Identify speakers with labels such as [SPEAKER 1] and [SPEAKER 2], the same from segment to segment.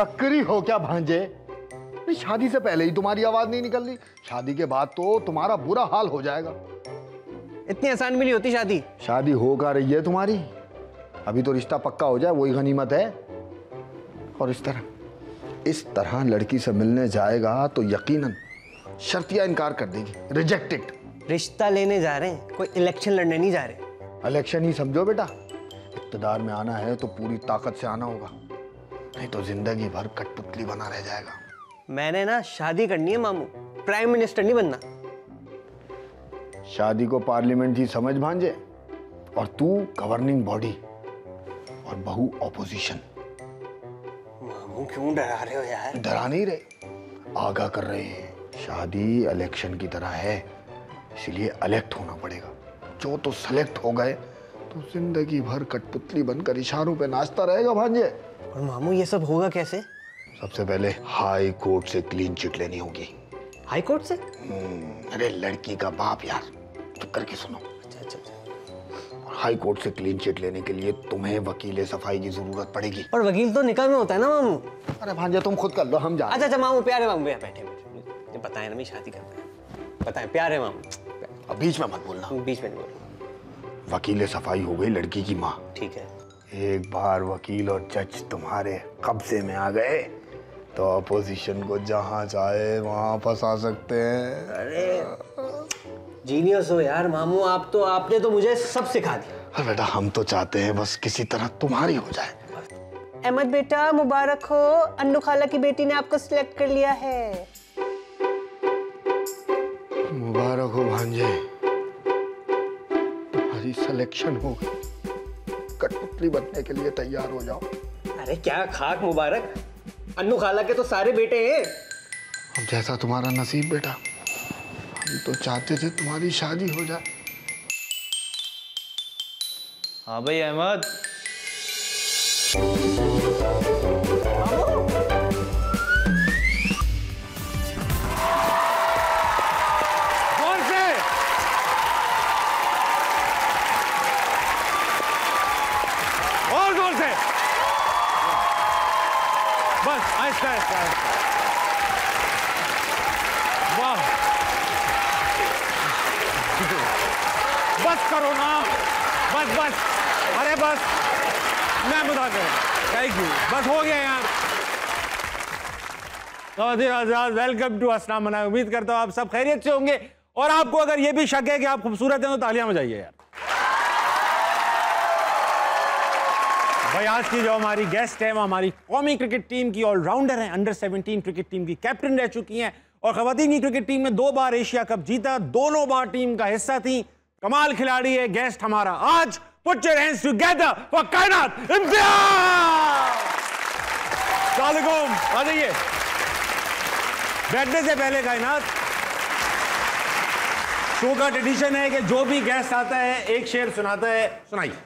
[SPEAKER 1] बकरी हो क्या भांजे? नहीं, शादी से पहले ही तुम्हारी आवाज़ नहीं निकल रही। शादी के बाद तो तुम्हारा बुरा हाल हो जाएगा।
[SPEAKER 2] इतनी आसान भी नहीं होती शादी?
[SPEAKER 1] शादी हो का रही है तुम्हारी? अभी तो रिश्ता पक्का हो जाए वही गनीमत है। और इस तरह इस तरह लड़की से मिलने जाएगा तो यकीनन शर्तिया इनकार कर देगी। रिजेक्टेड
[SPEAKER 2] रिश्ता लेने जा रहे हैं कोई इलेक्शन लड़ने नहीं जा रहे।
[SPEAKER 1] इलेक्शन ही समझो बेटा। इकतदार में आना है तो पूरी ताकत से आना होगा। नहीं तो ज़िंदगी भर कठपुतली बना रह जाएगा।
[SPEAKER 2] मैंने ना शादी करनी है मामू। प्राइम मिनिस्टर नहीं बनना।
[SPEAKER 1] शादी को पार्लियामेंट ही समझ भांजे। और तू गवर्निंग बॉडी और बहू ऑपोजिशन
[SPEAKER 2] मामू क्यों डरा रहे हो यार?
[SPEAKER 1] डरा नहीं रहे। आगा कर रहे हैं। शादी इलेक्शन की तरह है इसलिए इलेक्ट होना पड़ेगा। जो तो सेलेक्ट हो गए तो ज़िंदगी भर कठपुतली बनकर इशारों पे नाचता रहेगा भांजे।
[SPEAKER 2] और मामू ये सब होगा कैसे?
[SPEAKER 1] सबसे पहले हाई कोर्ट से क्लीन चिट लेनी होगी।
[SPEAKER 2] हाई कोर्ट से?
[SPEAKER 1] हम्म, अरे लड़की का बाप यार चुप करके सुनो।
[SPEAKER 2] अच्छा अच्छा अच्छा।
[SPEAKER 1] हाई कोर्ट से क्लीन चिट लेने के लिए तुम्हें वकील सफ़ाई की ज़रूरत पड़ेगी।
[SPEAKER 2] और वकील तो निकाह में होता है ना मामू?
[SPEAKER 1] अरे भांजे तुम खुद कर लो हम जा
[SPEAKER 2] अच्छा अच्छा मामू प्यारे मामू भैया बैठे है ना मैं शादी करना है है प्यारे मामू।
[SPEAKER 1] अब बीच में मत बोलना।
[SPEAKER 2] बीच में नहीं बोल
[SPEAKER 1] वकील सफ़ाई हो गई लड़की की माँ।
[SPEAKER 2] ठीक है।
[SPEAKER 1] एक बार वकील और जज तुम्हारे कब्जे में आ गए तो अपोजिशन को जहाँ चाहे वहाँ फंसा सकते हैं।
[SPEAKER 2] अरे जीनियस हो यार मामू आप तो आपने तो मुझे सब सिखा दिया।
[SPEAKER 1] अरे बेटा हम तो चाहते हैं बस किसी तरह तुम्हारी हो जाए।
[SPEAKER 2] अहमद बेटा मुबारक हो। अन्नू खाला की बेटी ने आपको सिलेक्ट कर लिया है।
[SPEAKER 1] मुबारक हो भांजे। तुम्हारी सिलेक्शन हो गई। कठपुतली बनने के लिए तैयार हो जाओ।
[SPEAKER 2] अरे क्या खाक मुबारक। अन्नू खाला के तो सारे बेटे हैं।
[SPEAKER 1] अब जैसा तुम्हारा नसीब बेटा हम तो चाहते थे तुम्हारी शादी हो जाए।
[SPEAKER 3] हाँ भाई अहमद।
[SPEAKER 4] बस करो ना। बस बस। अरे बस। मैं बता कर थैंक यू बस हो गया यार। आज़ाद वेलकम टू असलम मना उम्मीद करता हूँ आप सब खैरियत से होंगे। और आपको अगर ये भी शक है कि आप खूबसूरत हैं तो तालियाँ बजाइए यार। भाई आज की जो हमारी गेस्ट है वो हमारी कौमी क्रिकेट टीम की ऑलराउंडर हैं। अंडर 17 क्रिकेट टीम की कैप्टन रह चुकी हैं। और खवतान की क्रिकेट टीम में दो बार एशिया कप जीता। दोनों बार टीम का हिस्सा थी। कमाल खिलाड़ी है गेस्ट हमारा। आज put your hands together for Kainat Imtiaz वालेकुम आ जाइए। बैठने से पहले कायनात शो का ट्रेडिशन है कि जो भी गेस्ट आता है एक शेर सुनाता है। सुनाइए।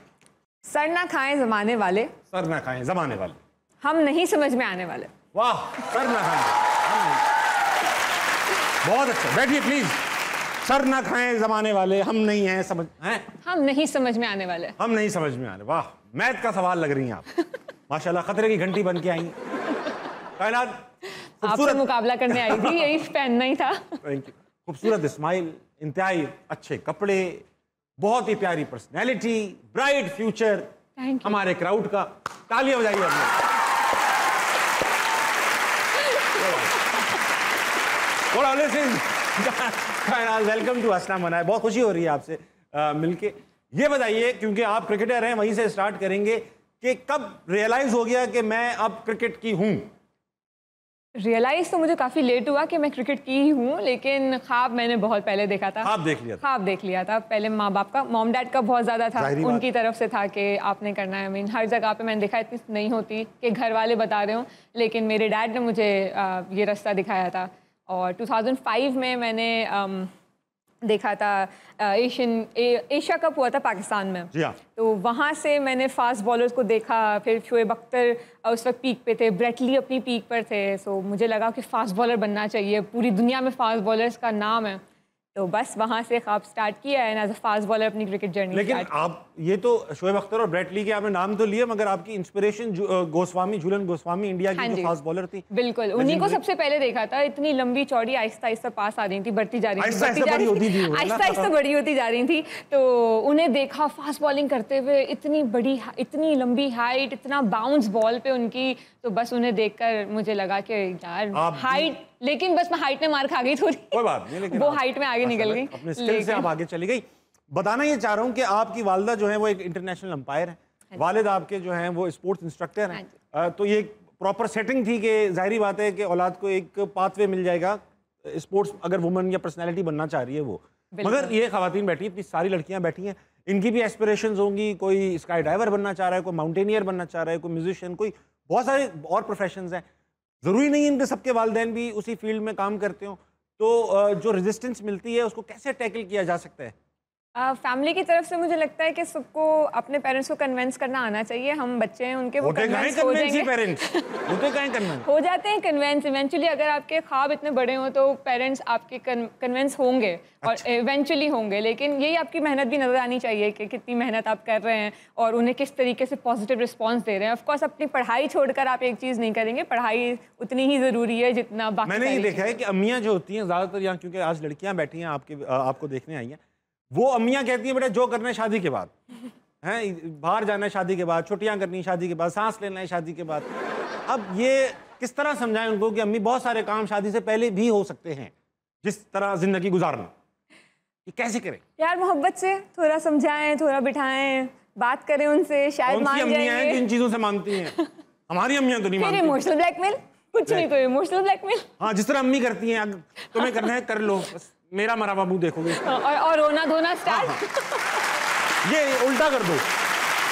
[SPEAKER 5] सर ना खाएँ जमाने वाले।
[SPEAKER 4] सर ना खाएँ जमाने वाले।
[SPEAKER 5] हम नहीं समझ में आने वाले।
[SPEAKER 4] वाह सर ना खाएँ। बहुत अच्छा। बैठिए प्लीज़ सर ना खाएँ जमाने वाले हम नहीं हैं समझ हैं?
[SPEAKER 5] हम नहीं समझ में आने वाले।
[SPEAKER 4] हम नहीं समझ में आने वाह मैथ का सवाल लग रही हैं आप। माशाल्लाह खतरे की घंटी बन के आई। कायनात
[SPEAKER 5] आपसे मुकाबला करने आई थी यही पहनना ही था।
[SPEAKER 4] थैंक यू खूबसूरत स्माइल इंतहाई अच्छे कपड़े बहुत ही प्यारी पर्सनैलिटी ब्राइट फ्यूचर हमारे क्राउड का तालियाँ बजाइए हमने वेलकम टू असलम मनाए बहुत खुशी हो रही है आपसे मिलके। ये बताइए क्योंकि आप क्रिकेटर हैं वहीं से स्टार्ट करेंगे कि कब रियलाइज़ हो गया कि मैं अब क्रिकेट की हूँ?
[SPEAKER 5] रियलाइज़ तो मुझे काफ़ी लेट हुआ कि मैं क्रिकेट की ही हूँ लेकिन ख्वाब मैंने बहुत पहले देखा था।
[SPEAKER 4] ख्वाब देख लिया था।
[SPEAKER 5] ख्वाब देख लिया था। पहले माँ बाप का मॉम डैड का बहुत ज़्यादा था। उनकी तरफ़ से था कि आपने करना है। मीन हर जगह पे मैंने देखा इतनी नहीं होती कि घर वाले बता रहे हो लेकिन मेरे डैड ने मुझे ये रास्ता दिखाया था। और 2005 में मैंने um, देखा था एशियन एशिया कप हुआ था पाकिस्तान में।
[SPEAKER 4] हाँ।
[SPEAKER 5] तो वहाँ से मैंने फास्ट बॉलर्स को देखा फिर शोएब अख्तर उस वक्त पीक पे थे ब्रेटली अपनी पीक पर थे। सो मुझे लगा कि फास्ट बॉलर बनना चाहिए। पूरी दुनिया में फास्ट बॉलर्स का नाम है। तो बस वहाँ से ख्वाब स्टार्ट किया and as a fast bowler अपनी क्रिकेट जर्नी
[SPEAKER 4] लेकिन आप ये तो शोएब अख्तर और ब्रेटली के आपने नाम तो लिए मगर आपकी इंस्पिरेशन गोस्वामी झूलन गोस्वामी इंडिया
[SPEAKER 5] हाँ
[SPEAKER 4] की।
[SPEAKER 5] जो
[SPEAKER 4] फास्ट बॉलर थी
[SPEAKER 5] बिल्कुल उन्हीं को सबसे पहले देखा था इतनी लंबी चौड़ी आहिस्ता आहिस्ता पास आ रही थी बढ़ती जा रही थी
[SPEAKER 4] आहिस्ता- आहिस्ता बड़ी होती थी वो, है ना?
[SPEAKER 5] आहिस्ता आहिस्ता बड़ी होती जा रही थी तो उन्हें देखा फास्ट बॉलिंग करते हुए इतनी बड़ी इतनी लंबी हाइट इतना बाउंस बॉल पे उनकी तो बस उन्हें देखकर मुझे लगा कि यार हाइट लेकिन बस मैं हाइट में मार खा गई थोड़ी।
[SPEAKER 4] कोई बात नहीं लेकिन
[SPEAKER 5] वो हाइट में आगे निकल गई।
[SPEAKER 4] अपने स्किल से आप आगे चली गई। बताना ये चाह रहा हूँ कि आपकी वालदा जो है वो एक इंटरनेशनल अंपायर है। वालिद आपके जो हैं वो स्पोर्ट्स इंस्ट्रक्टर
[SPEAKER 5] हाँ।
[SPEAKER 4] हैं तो ये प्रॉपर सेटिंग थी कि ज़ाहिर बात है कि औलाद को एक पाथवे मिल जाएगा स्पोर्ट्स अगर वुमन या पर्सनैलिटी बनना चाह रही है वो। मगर ये खातन बैठी हैं, इतनी सारी लड़कियाँ बैठी हैं इनकी भी एस्पिरेशन होंगी कोई स्काई डाइवर बनना चाह रहा है कोई माउंटेनियर बनना चाह रहा है कोई म्यूजिशियन कोई बहुत सारे और प्रोफेशन हैं। ज़रूरी नहीं इनके सबके वालदेन भी उसी फ़ील्ड में काम करते हो। तो जो रेजिस्टेंस मिलती है, उसको कैसे टैकल किया जा सकता है?
[SPEAKER 5] फैमिली की तरफ़ से मुझे लगता है कि सबको अपने पेरेंट्स को कन्विंस करना आना चाहिए। हम बच्चे हैं उनके वो कन्विंस हो जाएँगे।
[SPEAKER 4] पेरेंट्स
[SPEAKER 5] हो जाते हैं कन्वेंस इवेंचुअली अगर आपके ख्वाब इतने बड़े हों तो पेरेंट्स आपके कन्वेंस होंगे और
[SPEAKER 4] अच्छा।
[SPEAKER 5] इवेंचुअली होंगे। लेकिन यही आपकी मेहनत भी नज़र आनी चाहिए कि कितनी मेहनत आप कर रहे हैं और उन्हें किस तरीके से पॉजिटिव रिस्पॉन्स दे रहे हैं। ऑफकोर्स अपनी पढ़ाई छोड़कर आप एक चीज़ नहीं करेंगे। पढ़ाई उतनी ही ज़रूरी है जितना बाकी
[SPEAKER 4] मैंने ये देखा है कि अम्मियाँ जो होती हैं ज़्यादातर यहाँ क्योंकि आज लड़कियाँ बैठी हैं आपके आपको देखने आई हैं। वो अम्मियाँ कहती हैं बेटा जो करना है शादी के बाद। हैं बाहर जाना है शादी के बाद छुट्टियाँ करनी है शादी के बाद सांस लेना है शादी के बाद। अब ये किस तरह समझाएँ उनको कि अम्मी बहुत सारे काम शादी से पहले भी हो सकते हैं जिस तरह ज़िंदगी गुजारना। ये कैसे करें?
[SPEAKER 5] यार मोहब्बत से थोड़ा समझाएँ थोड़ा बिठाएँ बात करें उनसे शायद मान जाएँगे।
[SPEAKER 4] इन चीज़ों से मानती हैं? हमारी अम्मियाँ तो नहीं मानती।
[SPEAKER 5] इमोशनल ब्लैकमेल कुछ नहीं तो इमोशनल ब्लैकमेल
[SPEAKER 4] हाँ जिस तरह अम्मी करती हैं अगर तुम्हें करना है कर लो बस। मेरा मरा बाबू देखोगे।
[SPEAKER 5] और और रोना धोना स्टार्ट
[SPEAKER 4] ये उल्टा कर दो।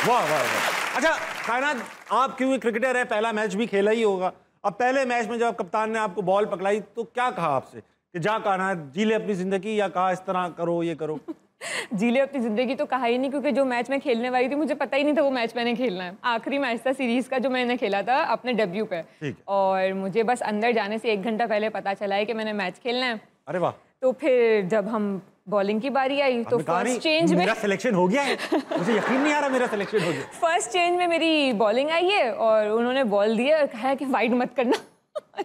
[SPEAKER 4] वाह वाह वाह। अच्छा कायनात आप क्योंकि क्रिकेटर है? पहला मैच भी खेला ही होगा। अब पहले मैच में जब कप्तान ने आपको बॉल पकड़ाई तो क्या कहा आपसे? कि जा कायनात जी ले अपनी ज़िंदगी या कहा इस तरह करो ये करो।
[SPEAKER 5] जी ले अपनी ज़िंदगी तो कहा ही नहीं क्योंकि जो मैच मैं खेलने वाली थी मुझे पता ही नहीं था वो मैच मैंने खेलना है। आखिरी मैच था सीरीज़ का जो मैंने खेला था अपने डेब्यू पे। और मुझे बस अंदर जाने से एक घंटा पहले पता चला है कि मैंने मैच खेलना है।
[SPEAKER 4] अरे वाह।
[SPEAKER 5] तो फिर जब हम बॉलिंग की बारी आई तो फ़र्स्ट चेंज में
[SPEAKER 4] मेरा सिलेक्शन हो गया है। मुझे यकीन नहीं आ रहा मेरा सिलेक्शन हो गया।
[SPEAKER 5] फ़र्स्ट चेंज में मेरी बॉलिंग आई है और उन्होंने बॉल दिया और कहा कि वाइड मत करना।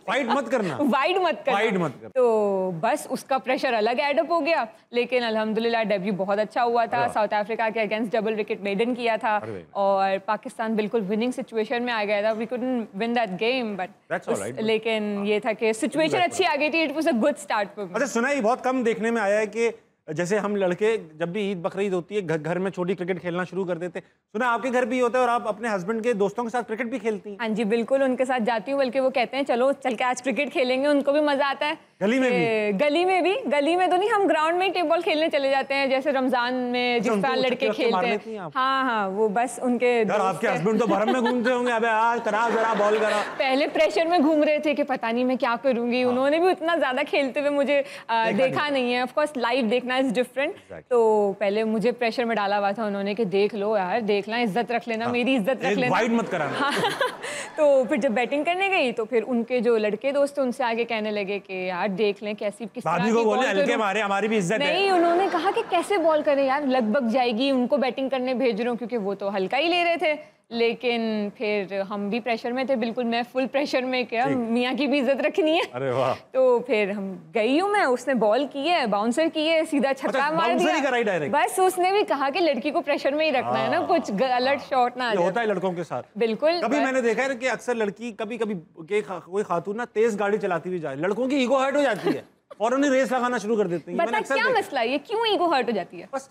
[SPEAKER 4] फाइट मत करना।
[SPEAKER 5] वाइड मत करना।
[SPEAKER 4] Wide मत करना।
[SPEAKER 5] तो बस उसका प्रेशर अलग एडअप हो गया। लेकिन अल्हम्दुलिल्लाह डेब्यू बहुत अच्छा हुआ था। साउथ अफ्रीका के अगेंस्ट डबल विकेट मेडन किया था। और पाकिस्तान बिल्कुल विनिंग सिचुएशन में आ गया था। We couldn't win that game but. लेकिन ये था कि सिचुएशन अच्छी आ गई थी। It was a good start for
[SPEAKER 4] अच्छा सुना है ये बहुत कम देखने में आया है कि जैसे हम लड़के, जब भी ईद बकरीद होती है, घर घर में छोटी क्रिकेट खेलना शुरू कर देते हैं। सुना, आपके घर भी होता है और आप अपने हस्बैंड के दोस्तों के साथ क्रिकेट भी खेलती हैं?
[SPEAKER 5] हाँ जी, बिल्कुल, उनके साथ जाती हूँ, बल्कि वो कहते हैं, चलो, चल के आज क्रिकेट खेलेंगे। उनको भी मज़ा आता है।
[SPEAKER 4] गली में
[SPEAKER 5] कि- गली में भी। गली में तो नहीं हम ग्राउंड में ही टेबल खेलने चले जाते हैं जैसे रमज़ान में जिस तरह लड़के खेलते
[SPEAKER 4] हैं।
[SPEAKER 5] हैं हाँ हाँ वो बस उनके
[SPEAKER 4] यार आपके हस्बैंड तो भरम में घूमते होंगे। अबे आज करा जरा बॉल करा।
[SPEAKER 5] पहले प्रेशर में घूम रहे थे कि पता नहीं मैं क्या करूँगी।
[SPEAKER 4] हाँ।
[SPEAKER 5] उन्होंने भी उतना ज़्यादा खेलते हुए मुझे देखा नहीं। है। ऑफ़ कोर्स लाइव देखना इज़ डिफरेंट तो पहले मुझे प्रेशर में डाला हुआ था उन्होंने कि देख लो यार देख ला इज़्ज़त रख लेना मेरी इज़्ज़त रख
[SPEAKER 4] हाँ।
[SPEAKER 5] लेना।
[SPEAKER 4] मत कराना।
[SPEAKER 5] हाँ, तो फिर जब बैटिंग करने गई तो फिर उनके जो लड़के दोस्त उनसे आगे कहने लगे कि यार देख लें कैसी किस तरह
[SPEAKER 4] भाभी
[SPEAKER 5] को
[SPEAKER 4] बोले हल्के मारे हमारी भी इज़्ज़त है।
[SPEAKER 5] नहीं उन्होंने कहा कि कैसे बॉल करें यार? लगभग जाएगी उनको बैटिंग करने भेज रहे हो क्योंकि वो तो हल्का ही ले रहे थे। लेकिन फिर हम भी प्रेशर में थे बिल्कुल मैं फुल प्रेशर में क्या मियाँ की भी इज़्ज़त रखनी है।
[SPEAKER 4] अरे वाह।
[SPEAKER 5] तो फिर हम गई हूँ मैं उसने बॉल की है बाउंसर की है सीधा छक्का
[SPEAKER 4] अच्छा,
[SPEAKER 5] मार
[SPEAKER 4] ही
[SPEAKER 5] दिया। बस उसने भी कहा कि लड़की को प्रेशर में ही रखना है ना कुछ गलत शॉट ना आ
[SPEAKER 4] ये होता है लड़कों के साथ।
[SPEAKER 5] बिल्कुल
[SPEAKER 4] कभी मैंने देखा है कि अक्सर लड़की कभी कभी कोई खातून ना तेज गाड़ी चलाती हुई जाए। लड़कों की ईगो हर्ट हो जाती है। और उन्हें रेस लगाना शुरू कर देते हैं।
[SPEAKER 5] क्या मसला ये क्यों ईगो हर्ट हो जाती है?
[SPEAKER 4] बस।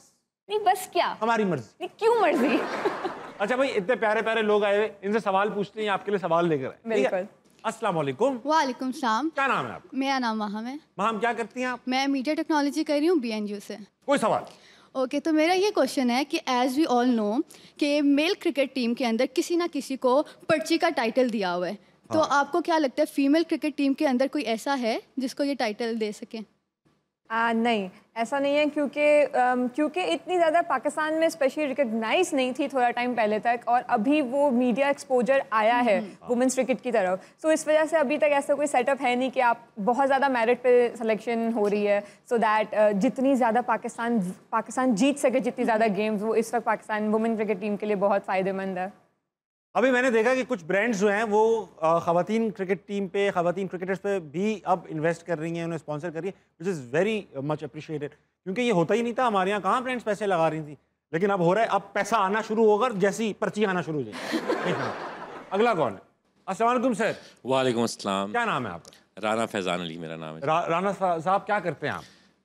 [SPEAKER 5] नहीं बस क्या?
[SPEAKER 4] हमारी मर्ज़ी।
[SPEAKER 5] क्यों मर्ज़ी?
[SPEAKER 4] अच्छा भाई इतने प्यारे प्यारे लोग आए हुए इनसे सवाल पूछते हैं आपके लिए सवाल लेकर आए।
[SPEAKER 5] बिल्कुल।
[SPEAKER 4] अस्सलाम वालेकुम
[SPEAKER 6] वालेकुम सलाम।
[SPEAKER 4] क्या नाम है आपका?
[SPEAKER 6] मेरा नाम महम है।
[SPEAKER 4] महाम क्या करती हैं आप?
[SPEAKER 6] मैं मीडिया टेक्नोलॉजी कर रही हूँ बी से।
[SPEAKER 4] कोई सवाल?
[SPEAKER 6] ओके okay, तो मेरा ये क्वेश्चन है कि एज वी ऑल नो कि मेल क्रिकेट टीम के अंदर किसी ना किसी को पर्ची का टाइटल दिया हुआ है। तो आपको क्या लगता है फीमेल क्रिकेट टीम के अंदर कोई ऐसा है जिसको ये टाइटल दे सके?
[SPEAKER 5] आ, नहीं ऐसा नहीं है क्योंकि क्योंकि इतनी ज़्यादा पाकिस्तान में स्पेशली रिकग्नाइज नहीं थी थोड़ा टाइम पहले तक और अभी वो मीडिया एक्सपोजर आया है वुमेंस क्रिकेट की तरफ़। सो so, इस वजह से अभी तक ऐसा कोई सेटअप है नहीं कि आप बहुत ज़्यादा मेरिट पे सिलेक्शन हो रही है सो so दैट जितनी ज़्यादा पाकिस्तान पाकिस्तान जीत सके जितनी ज़्यादा गेम्स वो इस वक्त पाकिस्तान वुमेन क्रिकेट टीम के लिए बहुत फ़ायदेमंद है।
[SPEAKER 4] अभी मैंने देखा कि कुछ ब्रांड्स जो हैं वो खातन क्रिकेट टीम पे खातन क्रिकेटर्स पे भी अब इन्वेस्ट कर रही हैं उन्हें स्पॉन्सर कर रही है which is very much appreciated क्योंकि ये होता ही नहीं था हमारे यहाँ कहाँ ब्रांड्स पैसे लगा रही थी? लेकिन अब हो रहा है अब पैसा आना शुरू होगा जैसी पर्ची आना शुरू हो जाएगी। अगला कौन है? असलम सर।
[SPEAKER 7] वालेकुम अस्सलाम।
[SPEAKER 4] क्या नाम है आपका?
[SPEAKER 7] राना फैज़ान अली मेरा नाम है।
[SPEAKER 4] रा, राना साहब क्या करते हैं आप?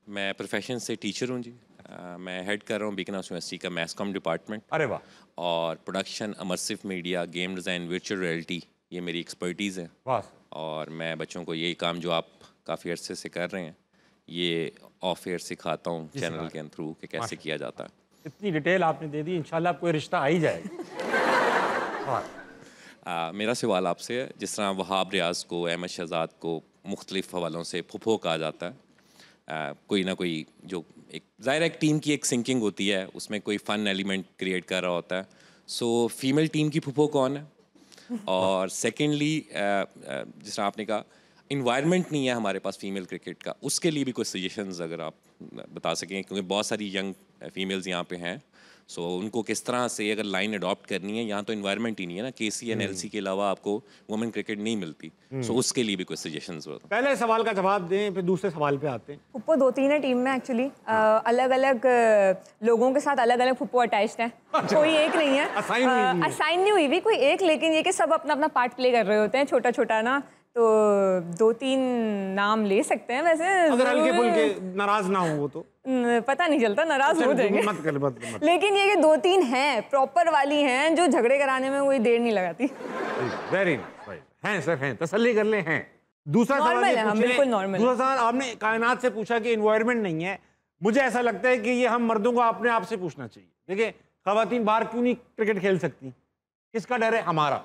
[SPEAKER 7] मैं प्रोफेशन से टीचर हूँ जी। अ, मैं हेड कर रहा हूँ बीकना यूनिवर्सिटी का मैथ कॉम डिपार्टमेंट
[SPEAKER 4] अरे वाह।
[SPEAKER 7] और production immersive media game design virtual reality ये मेरी एक्सपर्टीज़ है।
[SPEAKER 4] वाह।
[SPEAKER 7] और मैं बच्चों को यही काम जो आप काफ़ी अरसे से कर रहे हैं ये ऑफ़ एयर सिखाता हूँ चैनल के थ्रू कि कैसे किया जाता है।
[SPEAKER 4] इतनी डिटेल आपने दे दी इंशाल्लाह आपको रिश्ता आ ही जाएगा। वाह।
[SPEAKER 7] आ, मेरा सवाल आपसे है जिस तरह वहाब रियाज को अहमद शहजाद को मुख्तलिफ़ हवालों से फुफो कहा जाता है आ, कोई ना कोई जो एक ज़ाहिर एक टीम की एक सिंकिंग होती है उसमें कोई फ़न एलिमेंट क्रिएट कर रहा होता है। सो फीमेल टीम की फुफो कौन है? और सेकेंडली जिस तरह आपने कहा इन्वायरमेंट नहीं है हमारे पास फीमेल क्रिकेट का उसके लिए भी कुछ सजेशंस अगर आप बता सकें क्योंकि बहुत सारी यंग फीमेल्स यहाँ पे हैं। सो so, उनको किस तरह से अगर लाइन अडॉप्ट करनी है यहाँ तो इन्वायरमेंट ही नहीं है ना के सी एन एल सी के अलावा आपको वुमेन क्रिकेट नहीं मिलती। सो so, उसके लिए भी कोई सजेशंस हो
[SPEAKER 4] पहले सवाल का जवाब दें फिर दूसरे सवाल पे आते हैं।
[SPEAKER 5] फुप्पो दो तीन है टीम में एक्चुअली अलग अलग लोगों के साथ अलग अलग फुप्पो अटैच है। कोई एक नहीं है।
[SPEAKER 4] है।
[SPEAKER 5] असाइन नहीं हुई भी कोई एक लेकिन ये कि सब अपना अपना पार्ट प्ले कर रहे होते हैं छोटा छोटा ना। तो दो तीन नाम ले सकते हैं वैसे
[SPEAKER 4] अगर हल्के फुल्के नाराज़ ना हो वो तो।
[SPEAKER 5] न, पता नहीं चलता नाराज़ हो जाएँगे।
[SPEAKER 4] मत कर मत मत
[SPEAKER 5] लेकिन ये कि दो तीन हैं प्रॉपर वाली हैं जो झगड़े कराने में कोई देर नहीं लगाती।
[SPEAKER 4] वेरी हैं सर हैं तसल्ली कर ले हैं। दूसरा सवाल
[SPEAKER 5] है, हम बिल्कुल
[SPEAKER 4] हैं-
[SPEAKER 5] normal
[SPEAKER 4] दूसरा सवाल आपने कायनात से पूछा कि इन्वायरमेंट नहीं है। मुझे ऐसा लगता है कि ये हम मर्दों को अपने आप से पूछना चाहिए। देखिए खातन बाहर क्यों नहीं क्रिकेट खेल सकती? किसका डर है? हमारा।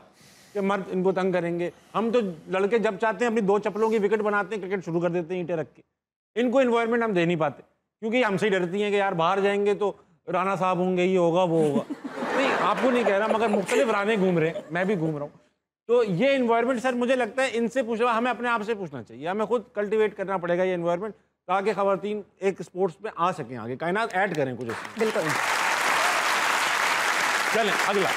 [SPEAKER 4] कि मर्द इनको तंग करेंगे। हम तो लड़के जब चाहते हैं अपनी दो चप्पलों की विकेट बनाते हैं क्रिकेट शुरू कर देते हैं ईंटें रख के। इनको इन्वायरमेंट हम दे नहीं पाते क्योंकि हमसे ही डरती हैं कि यार बाहर जाएँगे तो राना साहब होंगे ये होगा वो होगा। नहीं आपको नहीं कह रहा मगर मुख्तलिफ़ राने घूम रहे हैं मैं भी घूम रहा हूँ। तो ये इन्वायरमेंट सर मुझे लगता है इनसे पूछना हमें अपने आप से पूछना चाहिए। हमें खुद कल्टिवेट करना पड़ेगा ये इन्वायरमेंट ताकि खातन एक स्पोर्ट्स में आ सकें आगे। कायनात ऐड करें कुछ
[SPEAKER 5] बिल्कुल।
[SPEAKER 4] चलें अगला।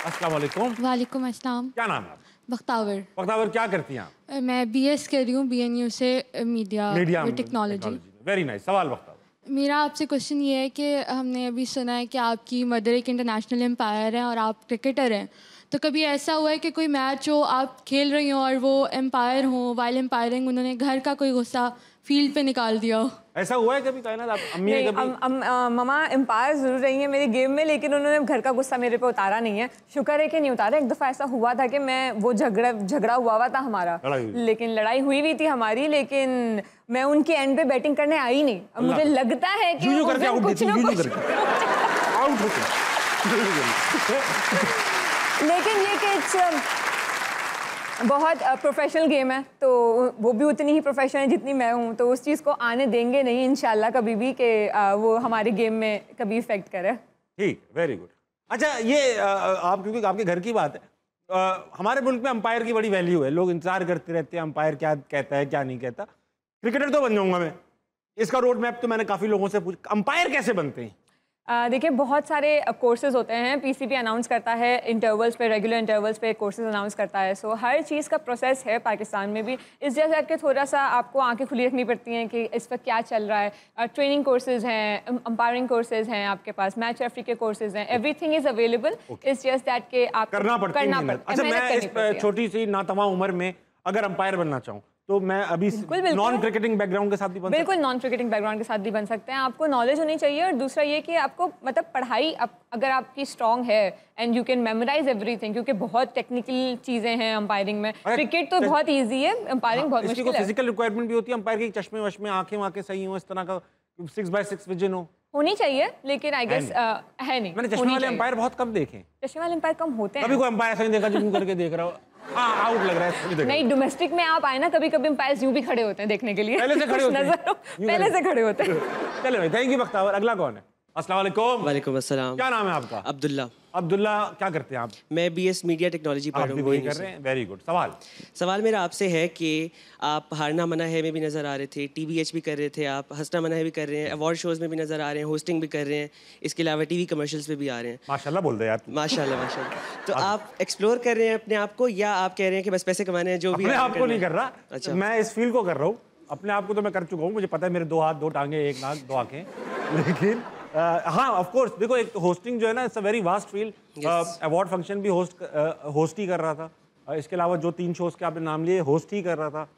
[SPEAKER 4] अस्सलाम वालेकुम
[SPEAKER 6] वालेकुम अस्सलाम।
[SPEAKER 4] क्या नाम है आपका?
[SPEAKER 6] बख्तावर।
[SPEAKER 4] क्या करती हैं आप?
[SPEAKER 6] मैं बीएस कर रही हूँ बीएनयू से मीडिया
[SPEAKER 4] मीडिया
[SPEAKER 6] और टेक्नोलॉजी
[SPEAKER 4] वेरी नाइस सवाल वक्तावर
[SPEAKER 6] मेरा आपसे क्वेश्चन ये है कि हमने अभी सुना है कि आपकी मदर एक इंटरनेशनल एम्पायर हैं और आप क्रिकेटर हैं। तो कभी ऐसा हुआ है कि कोई मैच हो आप खेल रही हो और वो एम्पायर हो वाइल एम्पायरिंग उन्होंने घर का कोई गुस्सा फ़ील्ड पे निकाल दिया।
[SPEAKER 4] ऐसा हुआ है कभी कायनात? आप अम्मी कभी
[SPEAKER 5] अम, अम, अ, ममा एम्पायर ज़रूर रही हैं मेरी गेम में लेकिन उन्होंने घर का गुस्सा मेरे पे उतारा नहीं है। शुक्र है कि नहीं उतारा। एक दफ़ा ऐसा हुआ था कि मैं वो झगड़ा झगड़ा हुआ हुआ था हमारा।
[SPEAKER 4] लड़ाई
[SPEAKER 5] लेकिन लड़ाई हुई भी थी हमारी लेकिन मैं उनके एंड पे बैटिंग करने आई नहीं। अब मुझे लगता है कि कुछ ना कुछ लेकिन ये कि बहुत प्रोफेशनल गेम है तो वो भी उतनी ही प्रोफेशनल है जितनी मैं हूँ तो उस चीज़ को आने देंगे नहीं इंशाल्लाह कभी भी कि वो हमारे गेम में कभी इफ़ेक्ट करे।
[SPEAKER 4] ठीक वेरी गुड अच्छा ये आप क्योंकि आपके घर की बात है अ, हमारे मुल्क में अंपायर की बड़ी वैल्यू है लोग इंतज़ार करते रहते हैं अंपायर क्या कहता है क्या नहीं कहता। क्रिकेटर तो बन जाऊँगा मैं इसका रोड मैप तो मैंने काफ़ी लोगों से पूछा अंपायर कैसे बनते हैं?
[SPEAKER 5] देखिए बहुत सारे कोर्सेज होते हैं। पीसीबी अनाउंस करता है इंटरवल्स पे रेगुलर इंटरवल्स पे कोर्सेज अनाउंस करता है। सो so, हर चीज़ का प्रोसेस है पाकिस्तान में भी। इस जैसे कि थोड़ा सा आपको आँखें खुली रखनी पड़ती हैं कि इस वक्त क्या चल रहा है। ट्रेनिंग कोर्सेज हैं अंपायरिंग कोर्सेज हैं आपके पास मैच रेफरी के कोर्सेज हैं। Everything is available it's just that के आप
[SPEAKER 4] करना पड़ता है अच्छा मैं इस। छोटी सी नातवा उम्र में अगर अंपायर बनना चाहूँ तो मैं अभी। नॉन क्रिकेटिंग बैकग्राउंड के साथ भी बन
[SPEAKER 5] बिल्कुल नॉन क्रिकेटिंग बैकग्राउंड के साथ भी बन सकते हैं। आपको नॉलेज होनी चाहिए और दूसरा ये कि आपको मतलब पढ़ाई आप, अगर आपकी स्ट्रांग है and you can memorise everything क्योंकि बहुत टेक्निकल चीज़ें हैं अंपायरिंग में। क्रिकेट तो बहुत ईजी है अंपायरिंग बहुत मुश्किल है।
[SPEAKER 4] फ़िज़िकल रिक्वायरमेंट भी होती है अंपायर के चश्मे वश्मे आँखें वांखें सही हो इस तरह का सिक्स बाय सिक्स विजन हो
[SPEAKER 5] होनी चाहिए लेकिन आई गेस
[SPEAKER 4] नहीं।
[SPEAKER 5] है नहीं।
[SPEAKER 4] मैंने चश्मे वाले
[SPEAKER 5] एम्पायर
[SPEAKER 4] अंपायर बहुत कम देखे।
[SPEAKER 5] चश्मे वाले अंपायर कम होते हैं।
[SPEAKER 4] कभी कोई अंपायर ऐसा नहीं देखा जो यूँ करके देख रहा हो। हाँ आउट लग रहा है
[SPEAKER 5] नहीं डोमेस्टिक में आप आए ना कभी कभी अंपायर यूँ भी खड़े होते हैं देखने के लिए।
[SPEAKER 4] पहले से खड़े होते हैं।
[SPEAKER 5] पहले। से खड़े होते हैं।
[SPEAKER 4] चले भाई थैंक यू बख्तावर। अगला कौन है? अस्सलाम वालेकुम।
[SPEAKER 8] वालेकुम अस्सलाम।
[SPEAKER 4] क्या नाम है आपका?
[SPEAKER 8] अब्दुल्ला।
[SPEAKER 4] अब्दुल्ला क्या करते हैं आप?
[SPEAKER 8] मैं बीएस मीडिया टेक्नोलॉजी पढ़ रहा हूँ
[SPEAKER 4] वही कर रहे हैं? वेरी गुड सवाल?
[SPEAKER 8] सवाल मेरा आपसे है कि आप हारना मना है में भी नज़र आ रहे थे टीबीएच भी कर रहे थे आप हंसना मना है भी कर रहे हैं अवार्ड शोज़ में भी नज़र आ रहे हैं होस्टिंग भी कर रहे हैं इसके अलावा टीवी कमर्शियल्स में भी आ रहे हैं।
[SPEAKER 4] माशाल्लाह बोल रहे यार। तू।
[SPEAKER 8] माशाल्लाह माशाल्लाह। तो आप एक्सप्लोर कर रहे हैं अपने आप को या आप कह रहे हैं कि बस पैसे कमाने हैं जो भी आपको
[SPEAKER 4] आप नहीं
[SPEAKER 8] है?
[SPEAKER 4] कर रहा।
[SPEAKER 8] अच्छा।
[SPEAKER 4] मैं इस फ़ील्ड को कर रहा हूँ। अपने आप को तो मैं कर चुका हूँ। मुझे पता है मेरे दो हाथ दो टांगे एक नाक दो आँखें। लेकिन हाँ ऑफ़ कोर्स देखो एक होस्टिंग जो है ना it's a very vast field award function भी होस्ट होस्ट ही कर रहा था. अ, इसके अलावा जो तीन शोज़ के आपने नाम लिए होस्ट ही कर रहा था.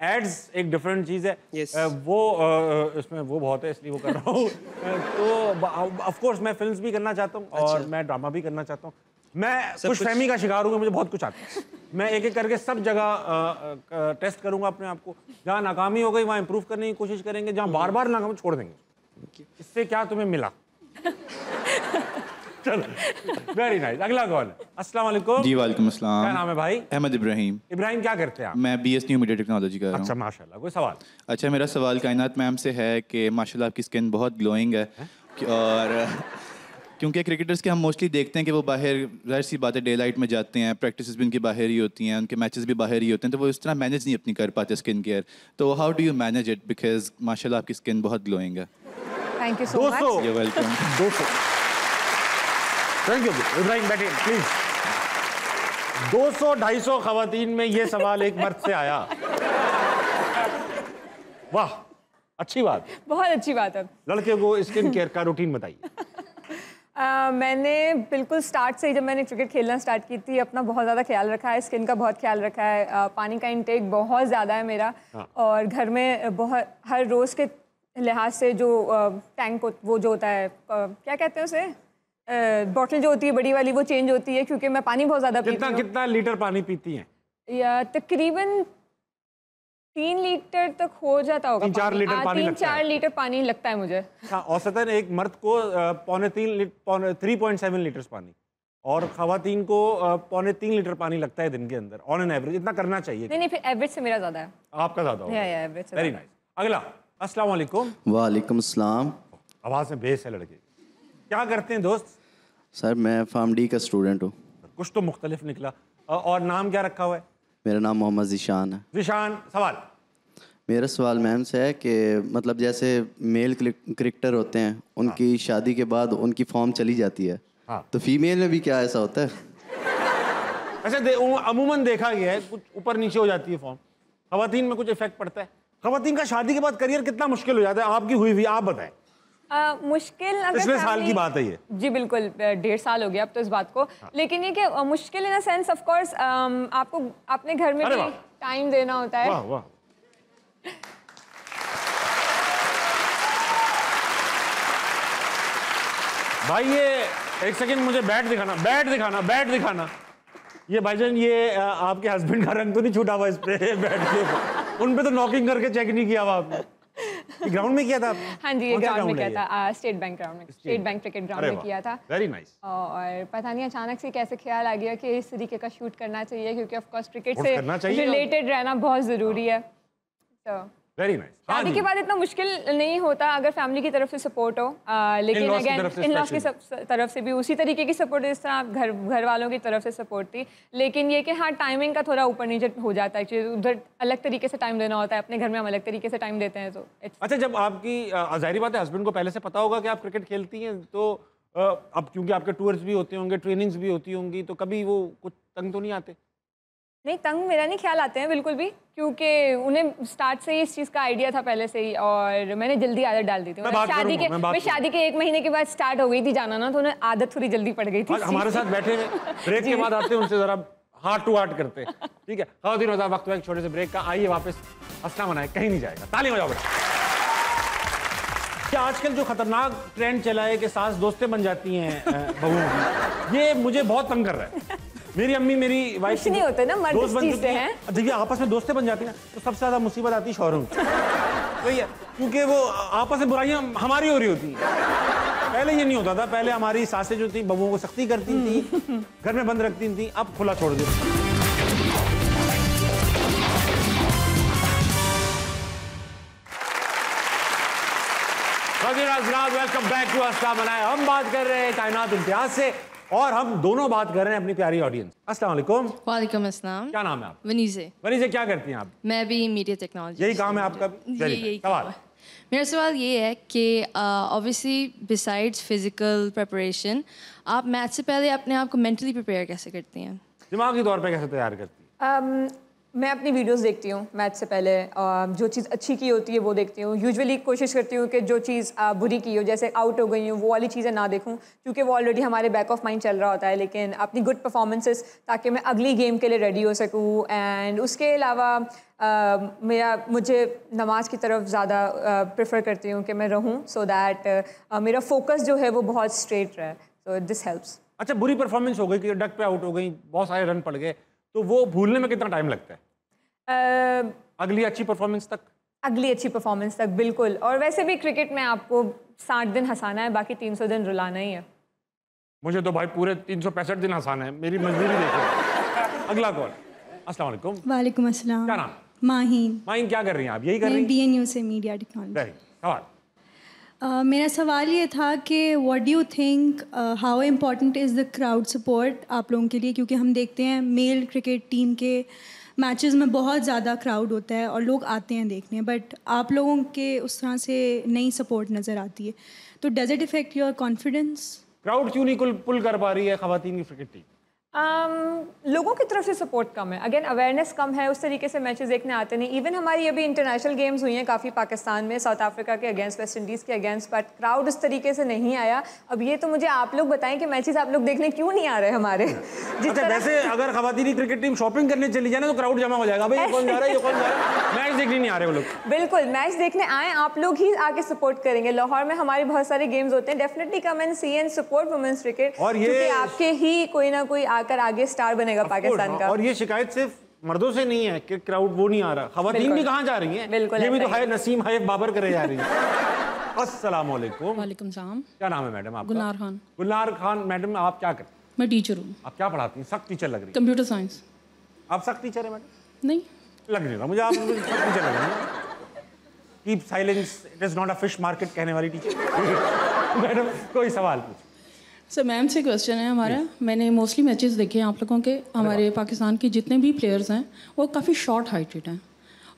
[SPEAKER 4] एड्स एक डिफरेंट चीज़ है.
[SPEAKER 8] Yes.
[SPEAKER 4] अ, वो अ, इसमें वो बहुत है इसलिए वो कर रहा हूँ. तो ऑफ़ कोर्स मैं फिल्म्स भी करना चाहता हूँ और मैं ड्रामा भी करना चाहता हूँ. मैं कुछ फहमी का शिकार हूँ मुझे बहुत कुछ आता है. मैं एक एक करके सब जगह टेस्ट करूँगा अपने आप को. जहाँ नाकामी हो गई वहाँ इंप्रूव करने की कोशिश करेंगे जहाँ बार बार नाकामी छोड़ देंगे. इससे क्या तुम्हें मिला? चलो वेरी नाइस अगला कौन? है अस्सलाम वालेकुम।
[SPEAKER 9] जी वालेकुम अस्सलाम।
[SPEAKER 4] क्या नाम है भाई?
[SPEAKER 9] अहमद इब्राहिम।
[SPEAKER 4] इब्राहिम क्या करते हैं आप?
[SPEAKER 9] मैं B S new media technology कर रहा
[SPEAKER 4] अच्छा माशाल्लाह कोई सवाल?
[SPEAKER 9] अच्छा मेरा सवाल कायनात मैम से है कि माशाल्लाह आपकी स्किन बहुत ग्लोइंग है। कि- और क्योंकि क्रिकेटर्स के हम मोस्टली देखते हैं कि वो बाहर ज़ाहिर सी बात है डे लाइट में जाते हैं प्रैक्टिस भी उनकी बाहर ही होती हैं उनके मैचेस भी बाहर ही होते हैं तो वो इस तरह मैनेज नहीं अपनी कर पाते स्किन केयर तो how do you manage it because माशाल्लाह आपकी स्किन बहुत ग्लोइंग है।
[SPEAKER 5] Thank you so much
[SPEAKER 9] you welcome
[SPEAKER 4] दो सौ थैंक यू इब्राहिम बैठे प्लीज़ दो सौ ढाई सौ खातन में ये सवाल एक मर्द से आया। वाह अच्छी बात।
[SPEAKER 5] बहुत अच्छी बात है।
[SPEAKER 4] लड़के को स्किन केयर का रूटीन बताइए।
[SPEAKER 5] अ, मैंने बिल्कुल स्टार्ट से ही जब मैंने क्रिकेट खेलना स्टार्ट की थी अपना बहुत ज़्यादा ख्याल रखा है स्किन का बहुत ख्याल रखा है। अ, पानी का इंटेक बहुत ज़्यादा है मेरा हाँ। और घर में बहुत हर रोज़ के लिहाज से जो टैंक वो जो होता है क्या कहते हैं उसे? बॉटल जो होती है बड़ी वाली वो चेंज होती है क्योंकि मैं पानी बहुत ज़्यादा
[SPEAKER 4] कितना कितना लीटर पानी पीती हैं?
[SPEAKER 5] या तकरीबन तीन लीटर तक हो जाता होगा
[SPEAKER 4] तीन चार लीटर
[SPEAKER 5] हाँ,
[SPEAKER 4] पानी
[SPEAKER 5] तीन
[SPEAKER 4] है।
[SPEAKER 5] चार लीटर पानी लगता है मुझे।
[SPEAKER 4] हाँ, औसतन एक मर्द को पौने तीन पौने थ्री पॉइंट सेवन लीटर्स पानी। और खातन को पौने तीन लीटर पानी लगता है दिन के अंदर ऑन एन एवरेज इतना करना चाहिए।
[SPEAKER 5] नहीं नहीं फिर एवरेज से मेरा ज़्यादा है।
[SPEAKER 4] आपका ज़्यादा वेरी नाइस अगला। अस्सलाम वालेकुम
[SPEAKER 10] वालेकुम अस्सलाम
[SPEAKER 4] आवाज़ में बेस है लड़के। क्या करते हैं दोस्त?
[SPEAKER 10] सर मैं फार्म डी का स्टूडेंट हूँ।
[SPEAKER 4] कुछ तो मुख्तलिफ़ निकला। और नाम क्या रखा हुआ है?
[SPEAKER 10] मेरा नाम मोहम्मद जीशान है।
[SPEAKER 4] जिशान सवाल।
[SPEAKER 10] मेरा सवाल मैम से है कि मतलब जैसे मेल क्रिकेटर होते हैं उनकी हाँ। शादी के बाद उनकी फॉर्म चली जाती है।
[SPEAKER 4] हाँ।
[SPEAKER 10] तो फीमेल में भी क्या ऐसा होता है?
[SPEAKER 4] ऐसे दे, अमूमन देखा गया है कुछ ऊपर नीचे हो जाती है फॉर्म। खातन में कुछ इफ़ेक्ट पड़ता है। खातन का शादी के बाद करियर कितना मुश्किल हो जाता है? आपकी हुई हुई आप बताएँ।
[SPEAKER 5] अ, मुश्किल
[SPEAKER 4] पिछले साल की बात है ये।
[SPEAKER 5] जी बिल्कुल डेढ़ साल हो गया अब तो इस बात को। हाँ। लेकिन ये कि मुश्किल इन सेंस ऑफ़ कोर्स आपको अपने घर में भी टाइम देना होता है।
[SPEAKER 4] वाह वाह। भाई ये एक सेकंड मुझे बैट दिखाना बैट दिखाना बैट दिखाना। ये भाईजान ये आपके हस्बैंड का रंग तो नहीं छूटा हुआ इस पे बैट के। उन पे तो नॉकिंग करके चेक नहीं किया आपने। ग्राउंड में किया था
[SPEAKER 5] हाँ जी ग्राउंड में किया था? स्टेट बैंक ग्राउंड में स्टेट बैंक क्रिकेट ग्राउंड में किया था।
[SPEAKER 4] वेरी नाइस
[SPEAKER 5] और पता नहीं अचानक से कैसे ख्याल आ गया कि इस तरीके का शूट करना चाहिए क्योंकि ऑफ़ कोर्स क्रिकेट से। रिलेटेड रहना बहुत ज़रूरी है। तो
[SPEAKER 4] वेरी नाइस
[SPEAKER 5] शादी के बाद इतना मुश्किल नहीं होता अगर फैमिली की तरफ़ से सपोर्ट हो। आ, लेकिन अगेन इन लॉस की तरफ़ से भी उसी तरीके की सपोर्ट जिस तरह घर घर वालों की तरफ़ से सपोर्ट थी। लेकिन ये कि हाँ टाइमिंग का थोड़ा ऊपर नीचे हो जाता है उधर अलग तरीके से टाइम देना होता है अपने घर में हम अलग तरीके से टाइम देते हैं तो
[SPEAKER 4] अच्छा जब आपकी ज़ाहिर बात है हस्बैंड को पहले से पता होगा कि आप क्रिकेट खेलती हैं तो अब क्योंकि आपके टूर्स भी होते होंगे ट्रेनिंग्स भी होती होंगी तो कभी वो कुछ तंग तो नहीं आते?
[SPEAKER 5] नहीं तंग मेरा नहीं ख्याल आते हैं बिल्कुल भी क्योंकि उन्हें स्टार्ट से ही इस चीज़ का आइडिया था पहले से ही और मैंने जल्दी आदत डाल दी थी।
[SPEAKER 4] मैं
[SPEAKER 5] मतलब शादी के
[SPEAKER 4] मैं
[SPEAKER 5] मैं शादी के एक महीने के बाद स्टार्ट हो गई थी जाना ना तो उन्हें आदत थोड़ी जल्दी पड़ गई थी
[SPEAKER 4] हमारे साथ बैठे ब्रेक के बाद आते हैं उनसे जरा हार्ट टू हार्ट करते हैं। ठीक है खातिन वजह वक्त एक छोटे से ब्रेक का आइए वापस हंसना मनाए कहीं नहीं जाएगा। ताली बजाओ क्या आजकल जो खतरनाक ट्रेंड चला है कि सास दोस्तें बन जाती हैं बहुओं की ये मुझे बहुत तंग कर रहा है। मेरी अम्मी मेरी वाइफ
[SPEAKER 5] नहीं होते ना, मर्द इस चीज़ से हैं।
[SPEAKER 4] देखिए आपस में दोस्तें बन जाती हैं तो सबसे ज़्यादा मुसीबत आती है शौहरों की। तो क्योंकि वो आपस में बुराइयाँ हमारी हो रही होती पहले ये नहीं होता था पहले हमारी सासें जो थी बबुओं को सख्ती करती थी घर में बंद रखती थी अब खुला छोड़ देती वेलकम बैक टू हम बात कर रहे हैं कायनात इम्तियाज़ से। और हम दोनों बात कर रहे हैं अपनी प्यारी ऑडियंस अस्सलाम वालेकुम।
[SPEAKER 11] वालेकुम अस्सलाम।
[SPEAKER 4] क्या नाम है आप
[SPEAKER 11] वनी से
[SPEAKER 4] वनी से क्या करती हैं आप?
[SPEAKER 11] मैं भी मीडिया टेक्नोलॉजी
[SPEAKER 4] यही काम है। आपका?
[SPEAKER 11] ये
[SPEAKER 4] Very
[SPEAKER 11] यही
[SPEAKER 4] सवाल।
[SPEAKER 11] मेरा सवाल ये है कि ऑब्वियसली बिसाइड्स फ़िज़िकल प्रिपरेशन आप मैथ से पहले अपने आप को मेंटली प्रिपेयर कैसे करती हैं?
[SPEAKER 4] दिमागी तौर पर कैसे तैयार करती हैं?
[SPEAKER 5] um, मैं अपनी वीडियोस देखती हूँ, मैथ से पहले जो चीज़ अच्छी की होती है वो देखती हूँ। यूजुअली कोशिश करती हूँ कि जो चीज़ बुरी की हो, जैसे आउट हो गई हूँ, वो वाली चीज़ें ना देखूँ, क्योंकि वो ऑलरेडी हमारे बैक ऑफ़ माइंड चल रहा होता है। लेकिन अपनी गुड परफॉर्मेंसेस ताकि मैं अगली गेम के लिए रेडी हो सकूँ। एंड उसके अलावा मेरा, मुझे नमाज़ की तरफ़ ज़्यादा प्रेफर करती हूँ कि मैं रहूँ सो दैट मेरा फोकस जो है वो बहुत स्ट्रेट रहे। सो दिस हेल्प्स
[SPEAKER 4] अच्छा बुरी परफॉर्मेंस हो गई, कि डक पे आउट हो गई, बहुत सारे रन पड़ गए तो वो भूलने में कितना टाइम लगता है?
[SPEAKER 5] Uh,
[SPEAKER 4] अगली अच्छी परफॉर्मेंस तक?
[SPEAKER 5] अगली अच्छी परफॉर्मेंस तक बिल्कुल। और वैसे भी क्रिकेट में आपको साठ दिन हंसाना है बाकी तीन सौ दिन रुलाना ही है।
[SPEAKER 4] मुझे तो भाई पूरे तीन सौ पैंसठ दिन आसान है मेरी मजबूरी देखो अगला कॉल अस्सलाम वालेकुम।
[SPEAKER 12] वालेकुम अस्सलाम।
[SPEAKER 4] क्या नाम?
[SPEAKER 12] माहीन
[SPEAKER 4] माइन क्या कर रही हैं आप? यही कर रही
[SPEAKER 12] डी एन यू से मीडिया टेक्नोलॉजी
[SPEAKER 4] सवाल।
[SPEAKER 12] Uh, मेरा सवाल ये था कि what do you think how important is the crowd support आप लोगों के लिए? क्योंकि हम देखते हैं मेल क्रिकेट टीम के मैचेस में बहुत ज़्यादा क्राउड होता है और लोग आते हैं देखने बट आप लोगों के उस तरह से नई सपोर्ट नज़र आती है। तो does it effect your confidence
[SPEAKER 4] crowd क्यों नहीं पुल कर पा रही है खातन की क्रिकेट टीम
[SPEAKER 5] um, लोगों की तरफ़ से सपोर्ट कम है। अगेन अवेयरनेस कम है उस तरीके से मैचेस देखने आते नहीं। इवन हमारी अभी इंटरनेशनल गेम्स हुई हैं काफ़ी पाकिस्तान में साउथ अफ्रीका के अगेंस्ट वेस्ट इंडीज़ के अगेंस्ट बट क्राउड उस तरीके से नहीं आया। अब ये तो मुझे आप लोग बताएँ कि मैचेस आप लोग देखने क्यों नहीं आ रहे हमारे? जिस
[SPEAKER 4] अच्छा वैसे अगर खातन क्रिकेट टीम शॉपिंग करने चली जाए ना तो क्राउड जमा हो जाएगा। भाई कौन जा रहा है ये कौन जा रहा है? मैच देखने नहीं आ रहे वो लोग।
[SPEAKER 5] बिल्कुल मैच देखने आए आप लोग ही आके सपोर्ट करेंगे। लाहौर में हमारे बहुत सारे गेम्स होते हैं। Definitely come and see and support women's cricket
[SPEAKER 4] और ये-
[SPEAKER 5] आपके ही कोई ना कोई आकर आगे स्टार बनेगा पाकिस्तान का।
[SPEAKER 4] और ये शिकायत सिर्फ़ मर्दों से नहीं है कि क्राउड वो नहीं आ रहा। खातन भी कहाँ जा रही हैं?
[SPEAKER 5] बिल्कुल
[SPEAKER 4] ये भी तो
[SPEAKER 5] ही।
[SPEAKER 4] है नसीम है बाबर करे जा रही है। अस्सलाम वालेकुम
[SPEAKER 13] वालेकुम सलाम।
[SPEAKER 4] क्या नाम है मैडम आपका?
[SPEAKER 13] गुलनार खान।
[SPEAKER 4] गुलनार खान मैडम आप क्या करते हैं
[SPEAKER 13] मैं टीचर हूँ।
[SPEAKER 4] आप क्या पढ़ाती हैं? सख्त टीचर लग रही है।
[SPEAKER 13] कंप्यूटर साइंस
[SPEAKER 4] आप सख्त टीचर है मैडम?
[SPEAKER 13] नहीं।
[SPEAKER 4] लग नहीं रहा मुझे आप सख्त टीचर लग रही है। Keep silence it is not a fish market कहने वाली टीचर मैडम कोई सवाल पूछ।
[SPEAKER 13] सर मैम से क्वेश्चन है हमारा। मैंने मोस्टली मैचेस देखे हैं आप लोगों के। हमारे पाकिस्तान के जितने भी प्लेयर्स हैं वो काफ़ी शॉर्ट हाइटेड हैं।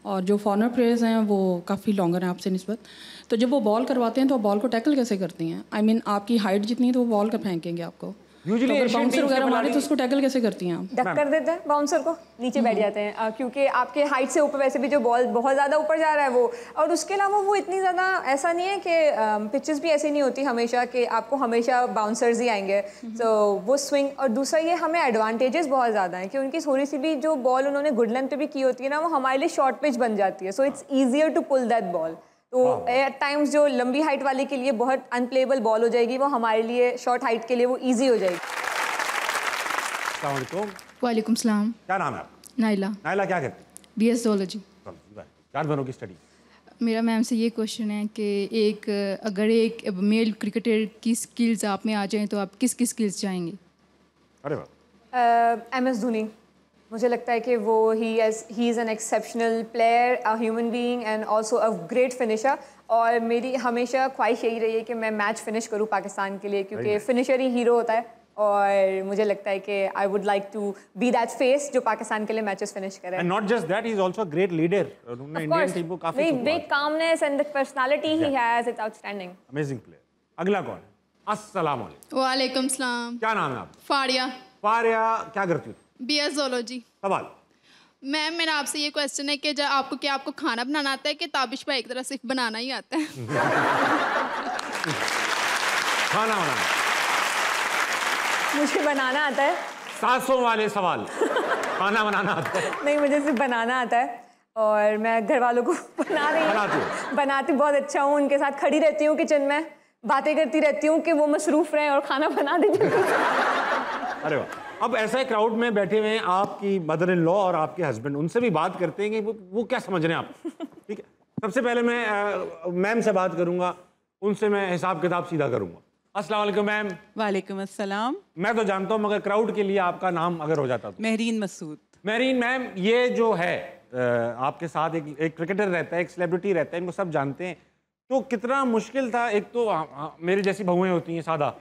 [SPEAKER 13] और जो फॉरनर प्लेयर्स हैं वो काफ़ी लॉन्गर हैं आपसे नस्बत। तो जब वो बॉल करवाते हैं तो बॉल को टैकल कैसे करती हैं? आई I मीन mean, आपकी हाइट जितनी है तो वो बॉल कर फेंकेंगे आपको?
[SPEAKER 4] Usually
[SPEAKER 13] तो बाउंसर वगैरह मारे तो उसको टैकल कैसे करती हैं? आप
[SPEAKER 5] डक कर देते हैं बाउंसर को नीचे बैठ जाते हैं। क्योंकि आपके हाइट से ऊपर वैसे भी जो बॉल बहुत ज़्यादा ऊपर जा रहा है वो और उसके अलावा वो इतनी ज़्यादा ऐसा नहीं है कि पिचेस भी ऐसी नहीं होती हमेशा कि आपको हमेशा बाउंसर्स ही आएँगे। तो वो स्विंग और दूसरा ये हमें एडवांटेजेस बहुत ज़्यादा हैं कि उनकी थोड़ी सी भी जो बॉल उन्होंने गुड लेंथ पे भी की होती है ना वो हमारे लिए शॉर्ट पिच बन जाती है। So it's easier to pull that ball तो एट टाइम्स जो लंबी हाइट वाले के लिए बहुत अनप्लेबल बॉल हो जाएगी वो हमारे लिए शॉर्ट हाइट के लिए वो ईजी हो जाएगी।
[SPEAKER 4] वालेकुम।
[SPEAKER 6] वालेकुम सलाम।
[SPEAKER 4] क्या नाम है आपका?
[SPEAKER 6] नाइला
[SPEAKER 4] नाइला क्या करती हैं?
[SPEAKER 6] बी एस जोलॉजी
[SPEAKER 4] चलो, बाय। चार बनों की स्टडी
[SPEAKER 6] मेरा मैम से ये क्वेश्चन है कि एक अगर एक मेल क्रिकेटर की स्किल्स आप में आ जाएँ तो आप किस किस स्किल्स चाहेंगे
[SPEAKER 4] अरे वाह।
[SPEAKER 5] M S Dhoni. मुझे लगता है कि वो he as he is an exceptional player a human being and also a great finisher और मेरी हमेशा ख्वाहिश यही रही है कि मैं मैच फिनिश करूँ पाकिस्तान के लिए क्योंकि फिनिशर ही हीरो होता है। और मुझे लगता है कि I would like to be that face जो पाकिस्तान के लिए मैचेस फिनिश करे।
[SPEAKER 4] And not just that he is also a great leader उन्होंने इंडियन टीम को काफ़ी
[SPEAKER 5] big calmness and the personality he has it's outstanding.
[SPEAKER 4] Amazing player अगला कौन है? अस्सलाम वालेकुम।
[SPEAKER 6] वालेकुम सलाम।
[SPEAKER 4] क्या नाम है आपका?
[SPEAKER 6] फाड़िया
[SPEAKER 4] फारिया क्या करती हो?
[SPEAKER 6] बी एस जोलॉजी
[SPEAKER 4] सवाल।
[SPEAKER 6] मैम मेरा आपसे ये क्वेश्चन है कि जब आपको क्या आपको खाना बनाना आता है कि ताबिश भाई एक तरह सिर्फ़ बनाना ही आता है?
[SPEAKER 4] खाना बनाना।
[SPEAKER 5] मुझे बनाना आता है।
[SPEAKER 4] सासों वाले सवाल। खाना बनाना आता है।
[SPEAKER 5] नहीं मुझे सिर्फ़ बनाना आता है। और मैं घर वालों को बना रही
[SPEAKER 4] बनाती
[SPEAKER 5] हूँ? बनाती बहुत अच्छा हूँ। उनके साथ खड़ी रहती हूँ किचन में। बातें करती रहती हूँ कि वो मसरूफ रहें और खाना बना दें
[SPEAKER 4] अरे वाह। अब ऐसा क्राउड में बैठे हुए हैं आपकी मदर इन लॉ और आपके हस्बैंड उनसे भी बात करते हैं कि वो, वो क्या समझ रहे हैं आप? ठीक है? सबसे पहले मैं मैम से बात करूँगा उनसे मैं हिसाब किताब सीधा करूँगा। अस्सलाम वालेकुम मैम
[SPEAKER 14] वालेकुम अस्सलाम।
[SPEAKER 4] मैं तो जानता हूँ मगर क्राउड के लिए आपका नाम अगर हो जाता तो।
[SPEAKER 14] महरीन मसूद।
[SPEAKER 4] मैरीन मैम ये जो है आपके साथ एक एक क्रिकेटर रहता है एक सेलिब्रिटी रहता है इनको सब जानते हैं। तो कितना मुश्किल था एक तो मेरी जैसी बहुएँ होती हैं सादा।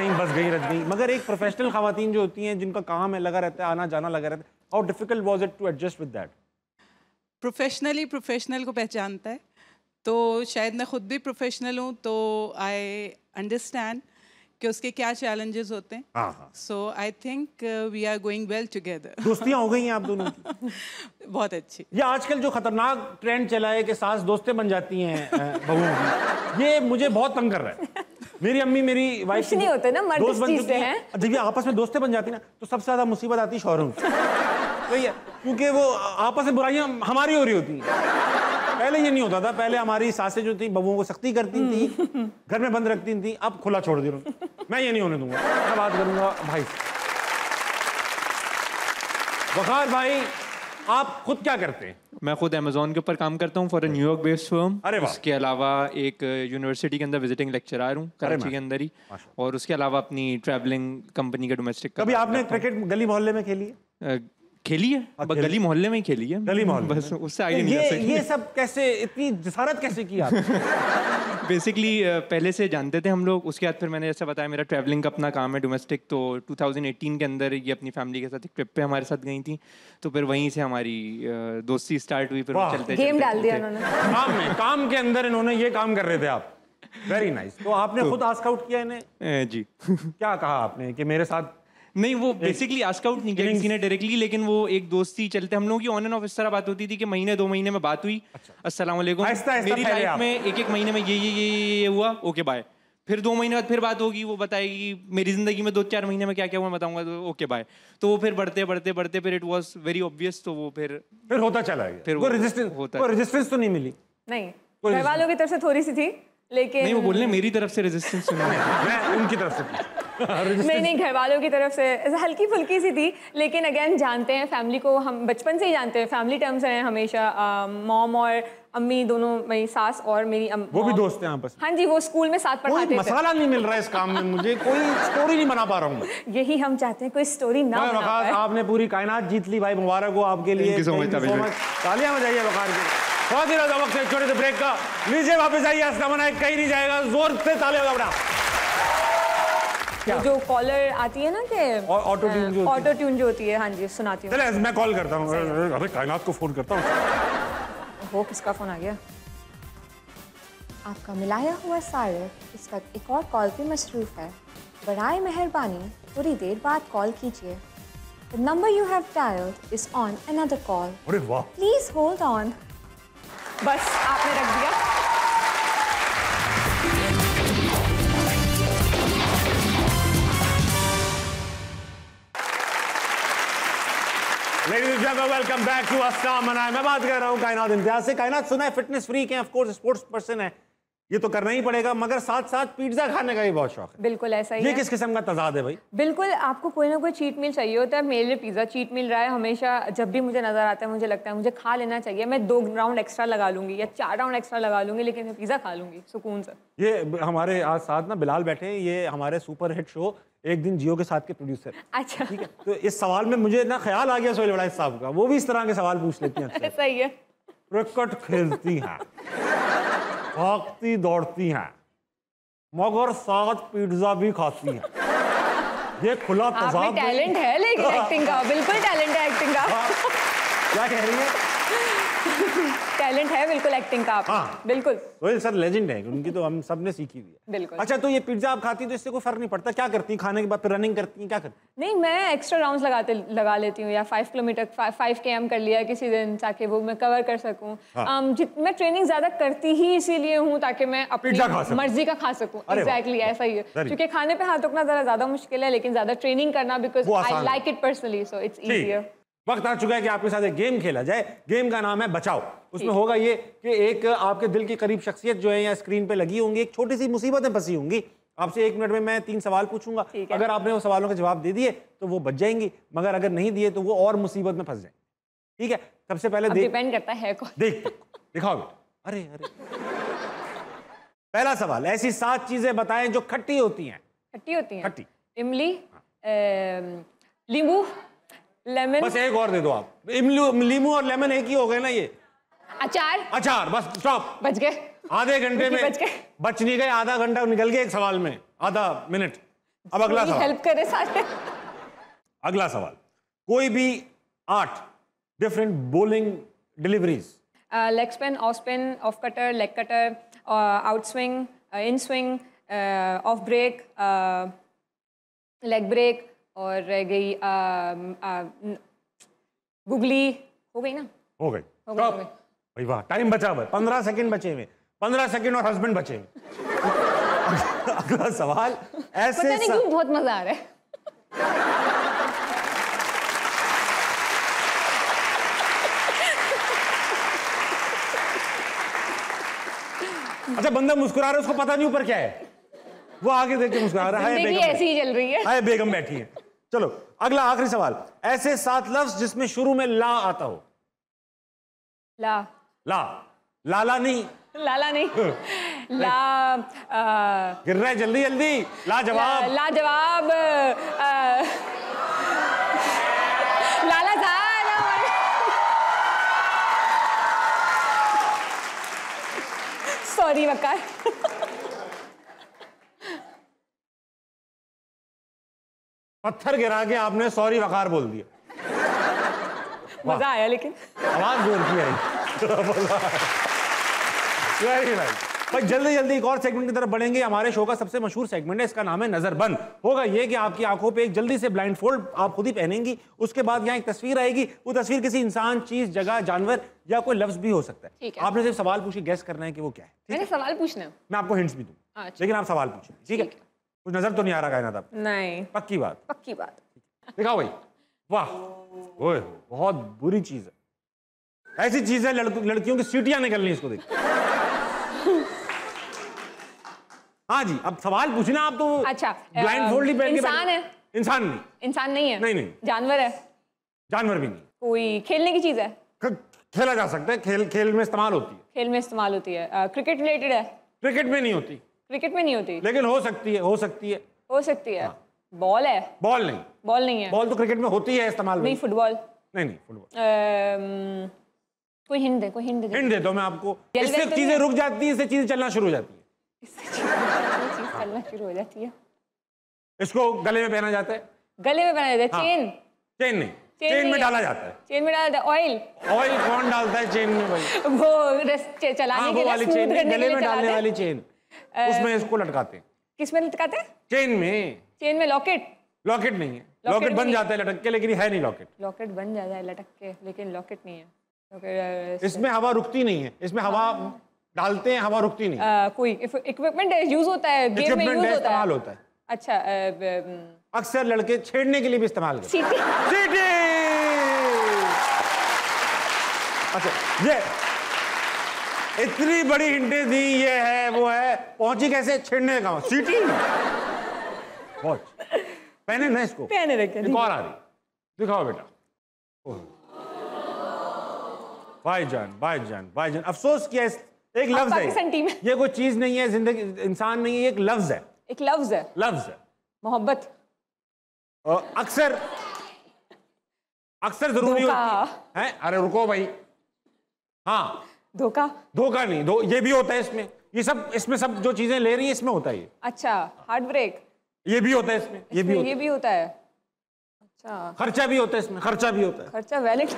[SPEAKER 4] आई बस गई रच गई। मगर एक प्रोफेशनल खातन जो होती हैं जिनका काम है लगा रहता है आना जाना लगा रहता है how difficult was it to adjust with that
[SPEAKER 14] professionally professional को पहचानता है। तो शायद मैं खुद भी प्रोफेशनल हूँ तो आई अंडरस्टैंड कि उसके क्या चैलेंजेस होते हैं। So I think we are going well together
[SPEAKER 4] दोस्तियाँ हो गई हैं आप दोनों की।
[SPEAKER 14] बहुत अच्छी।
[SPEAKER 4] ये आजकल जो खतरनाक ट्रेंड चला है कि सास दोस्तें बन जाती हैं बहुओं की ये मुझे बहुत तंग कर रहा है। मेरी अम्मी मेरी वाइफ
[SPEAKER 5] कुछ नहीं होते ना, मर्द इस चीज़ से हैं।
[SPEAKER 4] जब ये आपस में दोस्तें बन जाती ना तो सबसे ज़्यादा मुसीबत आती है शौहरों की वही है क्योंकि वो आपस में बुराइयाँ हमारी हो रही होती हैं पहले ये नहीं होता था पहले हमारी सासें जो थी बबुओं को सख्ती करती थी घर में बंद रखती थी अब खुला छोड़ दी उन्होंने मैं ये नहीं होने दूँगा मैं बात करूँगा भाई से। वकार भाई आप खुद क्या करते हैं?
[SPEAKER 15] मैं खुद अमेजोन के ऊपर काम करता हूँ फॉर न्यूयॉर्क बेस्ड फर्म
[SPEAKER 4] अरे
[SPEAKER 15] उसके अलावा एक यूनिवर्सिटी के अंदर विजिटिंग लेक्चरर हूँ कराची
[SPEAKER 4] माश-
[SPEAKER 15] के अंदर ही। और उसके अलावा अपनी ट्रैवलिंग कंपनी का डोमेस्टिक
[SPEAKER 4] कभी आपने क्रिकेट गली मोहल्ले में खेली है?
[SPEAKER 15] खेली है। गली मोहल्ले में ही खेली है।
[SPEAKER 4] गली मोहल्ले
[SPEAKER 15] बस उससे आगे नहीं
[SPEAKER 4] ये ये सब कैसे इतनी जसारत कैसे की आप
[SPEAKER 15] बेसिकली पहले से जानते थे हम लोग उसके बाद फिर मैंने जैसे बताया मेरा ट्रैवलिंग का अपना काम है डोमेस्टिक तो 2018 के अंदर ये अपनी फैमिली के साथ एक ट्रिप पे हमारे साथ गई थी तो फिर वहीं से हमारी अ, दोस्ती स्टार्ट हुई फिर वो चलते
[SPEAKER 5] गेम
[SPEAKER 15] चलते
[SPEAKER 5] डाल दिया
[SPEAKER 15] चलते-
[SPEAKER 5] उन्होंने
[SPEAKER 4] काम में काम के अंदर इन्होंने ये काम कर रहे थे आप। वेरी नाइस तो आपने खुद आस्क आउट किया इन्हें?
[SPEAKER 15] जी।
[SPEAKER 4] क्या कहा आपने कि मेरे साथ
[SPEAKER 15] नहीं वो बेसिकली आस्क आउट नहीं किया किसी ने डायरेक्टली लेकिन वो एक दोस्ती चलते हम लोगों की ऑन एंड ऑफ़ इस तरह बात होती थी कि महीने दो महीने में बात हुई। अस्सलाम वालेकुम। मेरी लाइफ में एक एक महीने में ये ये ये ये हुआ। ओके बाय फिर दो महीने बाद फिर बात होगी वो बताएगी मेरी ज़िंदगी में दो चार महीने में क्या क्या हुआ मैं बताऊँगा तो ओके बाय तो वो फिर बढ़ते बढ़ते बढ़ते फिर इट वाज वेरी ऑब्वियस तो वो फिर
[SPEAKER 4] फिर होता चला गया।
[SPEAKER 15] फिर वो
[SPEAKER 4] रेजिस्टेंस
[SPEAKER 15] होता
[SPEAKER 4] कोई रेजिस्टेंस तो नहीं मिली।
[SPEAKER 5] नहीं घर वालों की तरफ़ से थोड़ी सी थी लेकिन
[SPEAKER 15] नहीं वो बोलने मेरी तरफ़ से रेजिस्टेंस
[SPEAKER 4] मैं उनकी तरफ़ से
[SPEAKER 5] नहीं नहीं घर वालों की तरफ़ से हल्की फुल्की सी थी लेकिन अगेन जानते हैं फैमिली को हम बचपन से ही जानते हैं फैमिली टर्म्स हैं हमेशा मॉम और अम्मी दोनों मेरी सास और मेरी अम,
[SPEAKER 4] वो भी दोस्त हैं आपस
[SPEAKER 5] हाँ जी वो स्कूल में साथ पढ़ाते थे।
[SPEAKER 4] मसाला नहीं मिल रहा है इस काम में मुझे कोई स्टोरी नहीं बना पा रहा हूँ
[SPEAKER 5] यही हम चाहते हैं कोई स्टोरी ना बना
[SPEAKER 4] वकार
[SPEAKER 5] पाए।
[SPEAKER 4] आपने पूरी कायनात जीत ली भाई मुबारक हो आपके लिए. तालियाँ बजाइए वकार के। बहुत ही ज़्यादा वक्त है छोटे से ब्रेक का। लीजिए वापस आइए असला मना कहीं नहीं जाएगा ज़ोर से तालियाँ बजा
[SPEAKER 5] जो कॉलर आती है ना कि
[SPEAKER 4] ऑटो ट्यून जो।
[SPEAKER 5] ऑटो ट्यून जो होती है हाँ जी सुनाती हूँ।
[SPEAKER 4] चले मैं कॉल करता हूँ। अरे कायनात को फ़ोन करता हूँ।
[SPEAKER 5] वो किसका फ़ोन आ गया? आपका मिलाया हुआ सारे इस वक्त एक और कॉल पे मसरूफ़ है। बराए मेहरबानी थोड़ी देर बाद कॉल कीजिए। The number you have dialled is on another call
[SPEAKER 4] अरे वाह।
[SPEAKER 5] प्लीज़ होल्ड ऑन बस आपने रख दिया।
[SPEAKER 4] Ladies and gentlemen, welcome back to Assam. And मैं बात कर रहा हूँ कायनात इम्तियाज़ से। कायनात सुना है फिटनेस फ्रीक है ऑफ़ कोर्स स्पोर्ट्स पर्सन है। ये तो करना ही पड़ेगा मगर साथ साथ पिज्जा खाने का भी बहुत शौक है।
[SPEAKER 5] बिल्कुल ऐसा
[SPEAKER 4] ही ये
[SPEAKER 5] है।
[SPEAKER 4] किस किस्म का तजाद है भाई?
[SPEAKER 5] बिल्कुल आपको कोई ना कोई चीट मील चाहिए होता है मेरे लिए पिज़्ज़ा चीट मील रहा है हमेशा जब भी मुझे नज़र आता है मुझे लगता है मुझे खा लेना चाहिए मैं दो राउंड एक्स्ट्रा लगा लूँगी या चार राउंड एक्स्ट्रा लगा लूँगी लेकिन मैं पिज़्ज़ा खा लूँगी सुकून से।
[SPEAKER 4] ये हमारे आज साथ ना बिलाल बैठे हैं ये हमारे सुपर हिट शो एक दिन जियो के साथ के प्रोड्यूसर
[SPEAKER 5] अच्छा।
[SPEAKER 4] ठीक है तो इस सवाल में मुझे ना ख्याल आ गया सोहेल बड़ा साहब का वो भी इस तरह के सवाल पूछ लेती हैं
[SPEAKER 5] सही है।
[SPEAKER 4] क्रिकेट खेलती हैं। भागती दौड़ती हैं। मगर साथ पिज्जा भी खाती हैं। ये खुला
[SPEAKER 5] आप में टैलेंट है। लेकिन एक्टिंग का। बिल्कुल टैलेंट है एक्टिंग का।
[SPEAKER 4] क्या कह रही है?
[SPEAKER 5] टैलेंट है बिल्कुल एक्टिंग का
[SPEAKER 4] हाँ।
[SPEAKER 5] बिल्कुल।
[SPEAKER 4] सोहेल सर लेजेंड है उनकी तो हम सबने सीखी हुई है।
[SPEAKER 5] बिल्कुल।
[SPEAKER 4] अच्छा तो ये पिज्जा आप खाती तो इससे कोई फ़र्क नहीं पड़ता? क्या करती हैं? खाने के बाद फिर रनिंग करती हैं? क्या करती
[SPEAKER 5] नहीं मैं एक्स्ट्रा राउंड्स लगाते लगा लेती हूँ या five kilometre five K M कर लिया किसी दिन ताकि वो मैं कवर कर सकूँ।
[SPEAKER 4] हाँ।
[SPEAKER 5] um, मैं ट्रेनिंग ज़्यादा करती ही इसीलिए हूँ ताकि मैं अपनी। मर्ज़ी का खा सकूँ। एग्जैक्टली ऐसा ही है। क्योंकि खाने पे हाथ रखना जरा ज़्यादा मुश्किल है लेकिन ज़्यादा ट्रेनिंग करना because I like it personally so it's
[SPEAKER 4] ठीक।
[SPEAKER 5] इजियर
[SPEAKER 4] वक्त आ चुका है कि आपके साथ एक गेम खेला जाए। गेम का नाम है बचाओ। उसमें होगा ये कि एक आपके दिल के करीब शख्सियत जो है या स्क्रीन पे लगी होंगी एक छोटी सी मुसीबतें फंसी होंगी। आपसे एक मिनट में मैं तीन सवाल पूछूँगा। अगर आपने वो सवालों के जवाब दे दिए तो वो बच जाएँगी मगर अगर नहीं दिए तो वो और मुसीबत में फंस जाएँगे। ठीक है? सबसे पहले
[SPEAKER 5] डिपेंड करता है कौन।
[SPEAKER 4] देख दिखाओ बेटा अरे अरे। पहला सवाल ऐसी सात चीज़ें बताएँ जो खट्टी होती हैं।
[SPEAKER 5] खट्टी होती हैं?
[SPEAKER 4] खट्टी।
[SPEAKER 5] इमली अम, नींबू लेमन
[SPEAKER 4] बस एक और दे दो आप। लीमू और लेमन एक ही हो गए ना ये।
[SPEAKER 5] अचार?
[SPEAKER 4] अचार बस स्टॉप
[SPEAKER 5] बच गए।
[SPEAKER 4] आधे घंटे में
[SPEAKER 5] बच गए।
[SPEAKER 4] बच नहीं गए आधा घंटा निकल गया एक सवाल में। आधा मिनट। अब अगला सवाल।
[SPEAKER 5] हेल्प करे सारे।
[SPEAKER 4] अगला सवाल। कोई भी आठ different bowling deliveries
[SPEAKER 5] leg spin off spin off cutter leg cutter out swing in swing off break leg break और रह गई गुगली हो गई ना?
[SPEAKER 4] हो गई। भाई वाह टाइम बचा हुआ पंद्रह सेकंड बचे हुए। पंद्रह सेकंड और हस्बैंड बचे हुए। अगला सवाल ऐसे
[SPEAKER 5] पता नहीं
[SPEAKER 4] सा-
[SPEAKER 5] क्यों बहुत मज़ा आ रहा है।
[SPEAKER 4] अच्छा बंदा मुस्कुरा रहा है उसको पता नहीं ऊपर क्या है। वो आगे देख के मुस्कुरा रहा है बेगम
[SPEAKER 5] ऐसी ही चल रही है।
[SPEAKER 4] हाय बेगम बैठी है। चलो अगला आखिरी सवाल। ऐसे सात लफ्ज जिसमें शुरू में ला आता हो।
[SPEAKER 5] ला।
[SPEAKER 4] ला। लाला नहीं।
[SPEAKER 5] लाला नहीं। ला अ,
[SPEAKER 4] गिर रहा है जल्दी जल्दी। ला जवाब
[SPEAKER 5] ला जवाब लाला साहब। सॉरी वकार
[SPEAKER 4] पत्थर गिरा के आपने सॉरी वकार बोल दिया।
[SPEAKER 5] मज़ा आया लेकिन।
[SPEAKER 4] आवाज़ ज़ोर की आई। Very nice. भाई जल्दी जल्दी एक और सेगमेंट की तरफ़ बढ़ेंगे। हमारे शो का सबसे मशहूर सेगमेंट है इसका नाम है नज़र बंद। होगा ये कि आपकी आँखों पे एक जल्दी से ब्लाइंड फोल्ड आप खुद ही पहनेंगी उसके बाद यहाँ एक तस्वीर आएगी। वो तस्वीर किसी इंसान चीज़ जगह जानवर या कोई लफ्ज भी हो सकता है।
[SPEAKER 5] है।
[SPEAKER 4] आपने सिर्फ़ सवाल पूछी गैस करना है कि वो क्या है।
[SPEAKER 5] मैंने सवाल पूछना है।
[SPEAKER 4] मैं आपको हिंट्स भी दूँ
[SPEAKER 5] अच्छा।
[SPEAKER 4] लेकिन आप सवाल पूछें ठीक है। कुछ नज़र तो नहीं आ रहा कायनात आप
[SPEAKER 5] नहीं।
[SPEAKER 4] पक्की बात।
[SPEAKER 5] पक्की बात।
[SPEAKER 4] दिखाओ भाई? वाह। ओए बहुत बुरी चीज़ है। ऐसी चीज़ है लड़क, लड़कियों की सीटियाँ निकलनी इसको देख। हाँ जी अब सवाल पूछना आप तो
[SPEAKER 5] अच्छा
[SPEAKER 4] ब्लाइंड फोल्ड ही पहन के
[SPEAKER 5] इंसान है।
[SPEAKER 4] इंसान नहीं।
[SPEAKER 5] इंसान नहीं है?
[SPEAKER 4] नहीं, नहीं।
[SPEAKER 5] जानवर है?
[SPEAKER 4] जानवर भी नहीं।
[SPEAKER 5] कोई खेलने की चीज़ है?
[SPEAKER 4] खेला जा सकता है। खेल खेल में इस्तेमाल होती है।
[SPEAKER 5] खेल में इस्तेमाल होती है। क्रिकेट रिलेटेड है?
[SPEAKER 4] क्रिकेट में नहीं होती।
[SPEAKER 5] क्रिकेट में नहीं होती।
[SPEAKER 4] लेकिन हो सकती है हो सकती है।
[SPEAKER 5] हो सकती है। बॉल है।
[SPEAKER 4] बॉल नहीं।
[SPEAKER 5] बॉल नहीं है।
[SPEAKER 4] बॉल तो क्रिकेट में होती है इस्तेमाल
[SPEAKER 5] नहीं फुटबॉल
[SPEAKER 4] नहीं नहीं फुटबॉल
[SPEAKER 5] कोई हिंट दे कोई हिंट दे।
[SPEAKER 4] हिंट देता हूँ मैं आपको। इससे
[SPEAKER 5] तो
[SPEAKER 4] चीज़ें रुक जाती है इससे चीज़ें चलना शुरू हो जाती है।
[SPEAKER 5] चीज़ चलना शुरू हो जाती है।
[SPEAKER 4] इसको गले में पहना जाता है।
[SPEAKER 5] गले में पहना जाता
[SPEAKER 4] हाँ।
[SPEAKER 5] है। चेन
[SPEAKER 4] चेन नहीं।
[SPEAKER 5] चेन
[SPEAKER 4] चेन में डाला जाता है।
[SPEAKER 5] चेन में डाला जाता है। ऑयल
[SPEAKER 4] ऑयल कौन डालता है चेन में भाई?
[SPEAKER 5] वो चलाने
[SPEAKER 4] हाँ
[SPEAKER 5] के लिए
[SPEAKER 4] चेन गले में डालने वाली चेन उसमें इसको लटकाते हैं।
[SPEAKER 5] किसमें लटकाते हैं?
[SPEAKER 4] चेन में।
[SPEAKER 5] चेन में लॉकेट
[SPEAKER 4] लॉकेट नहीं है।
[SPEAKER 5] लॉकेट
[SPEAKER 4] बन जाता है लटक के लेकिन है नहीं लॉकेट
[SPEAKER 5] लॉकेट बन जाता है लटक के लेकिन लॉकेट नहीं है।
[SPEAKER 4] इसमें हवा रुकती नहीं है। इसमें हवा डालते हैं हवा रुकती नहीं
[SPEAKER 5] कोई इक्विपमेंट यूज़ होता है गेम में यूज़ होता है।
[SPEAKER 4] होता है।
[SPEAKER 5] अच्छा
[SPEAKER 4] अक्सर लड़के छेड़ने के लिए भी इस्तेमाल करते
[SPEAKER 5] सीटी
[SPEAKER 4] हैं सीटी अच्छा ये इतनी बड़ी हिंटें दी ये है वो है पहुँची कैसे? छेड़ने का। सीटी? बहुत पहने ना इसको।
[SPEAKER 5] पहने रखे
[SPEAKER 4] एक और आ रही दिखाओ बेटा। ओह। भाईजान भाईजान भाईजान। अफसोस किया इस एक लफ्ज है। ये। ये कोई चीज़ नहीं है ज़िंदगी इंसान नहीं है एक लफ्ज है।
[SPEAKER 5] एक लफ्ज है।
[SPEAKER 4] लफ्ज है।
[SPEAKER 5] मोहब्बत।
[SPEAKER 4] अक्सर। अक्सर ज़रूरी होती है? अरे रुको भाई। हाँ।
[SPEAKER 5] धोखा?
[SPEAKER 4] धोखा नहीं दो ये भी होता है इसमें। ये सब इसमें सब जो चीज़ें ले रही है इसमें होता है
[SPEAKER 5] अच्छा हार्ट ब्रेक?
[SPEAKER 4] ये भी होता है इसमें ये भी
[SPEAKER 5] ये भी होता है। अच्छा।
[SPEAKER 4] खर्चा भी होता है इसमें खर्चा भी होता है।
[SPEAKER 5] खर्चा वैलेट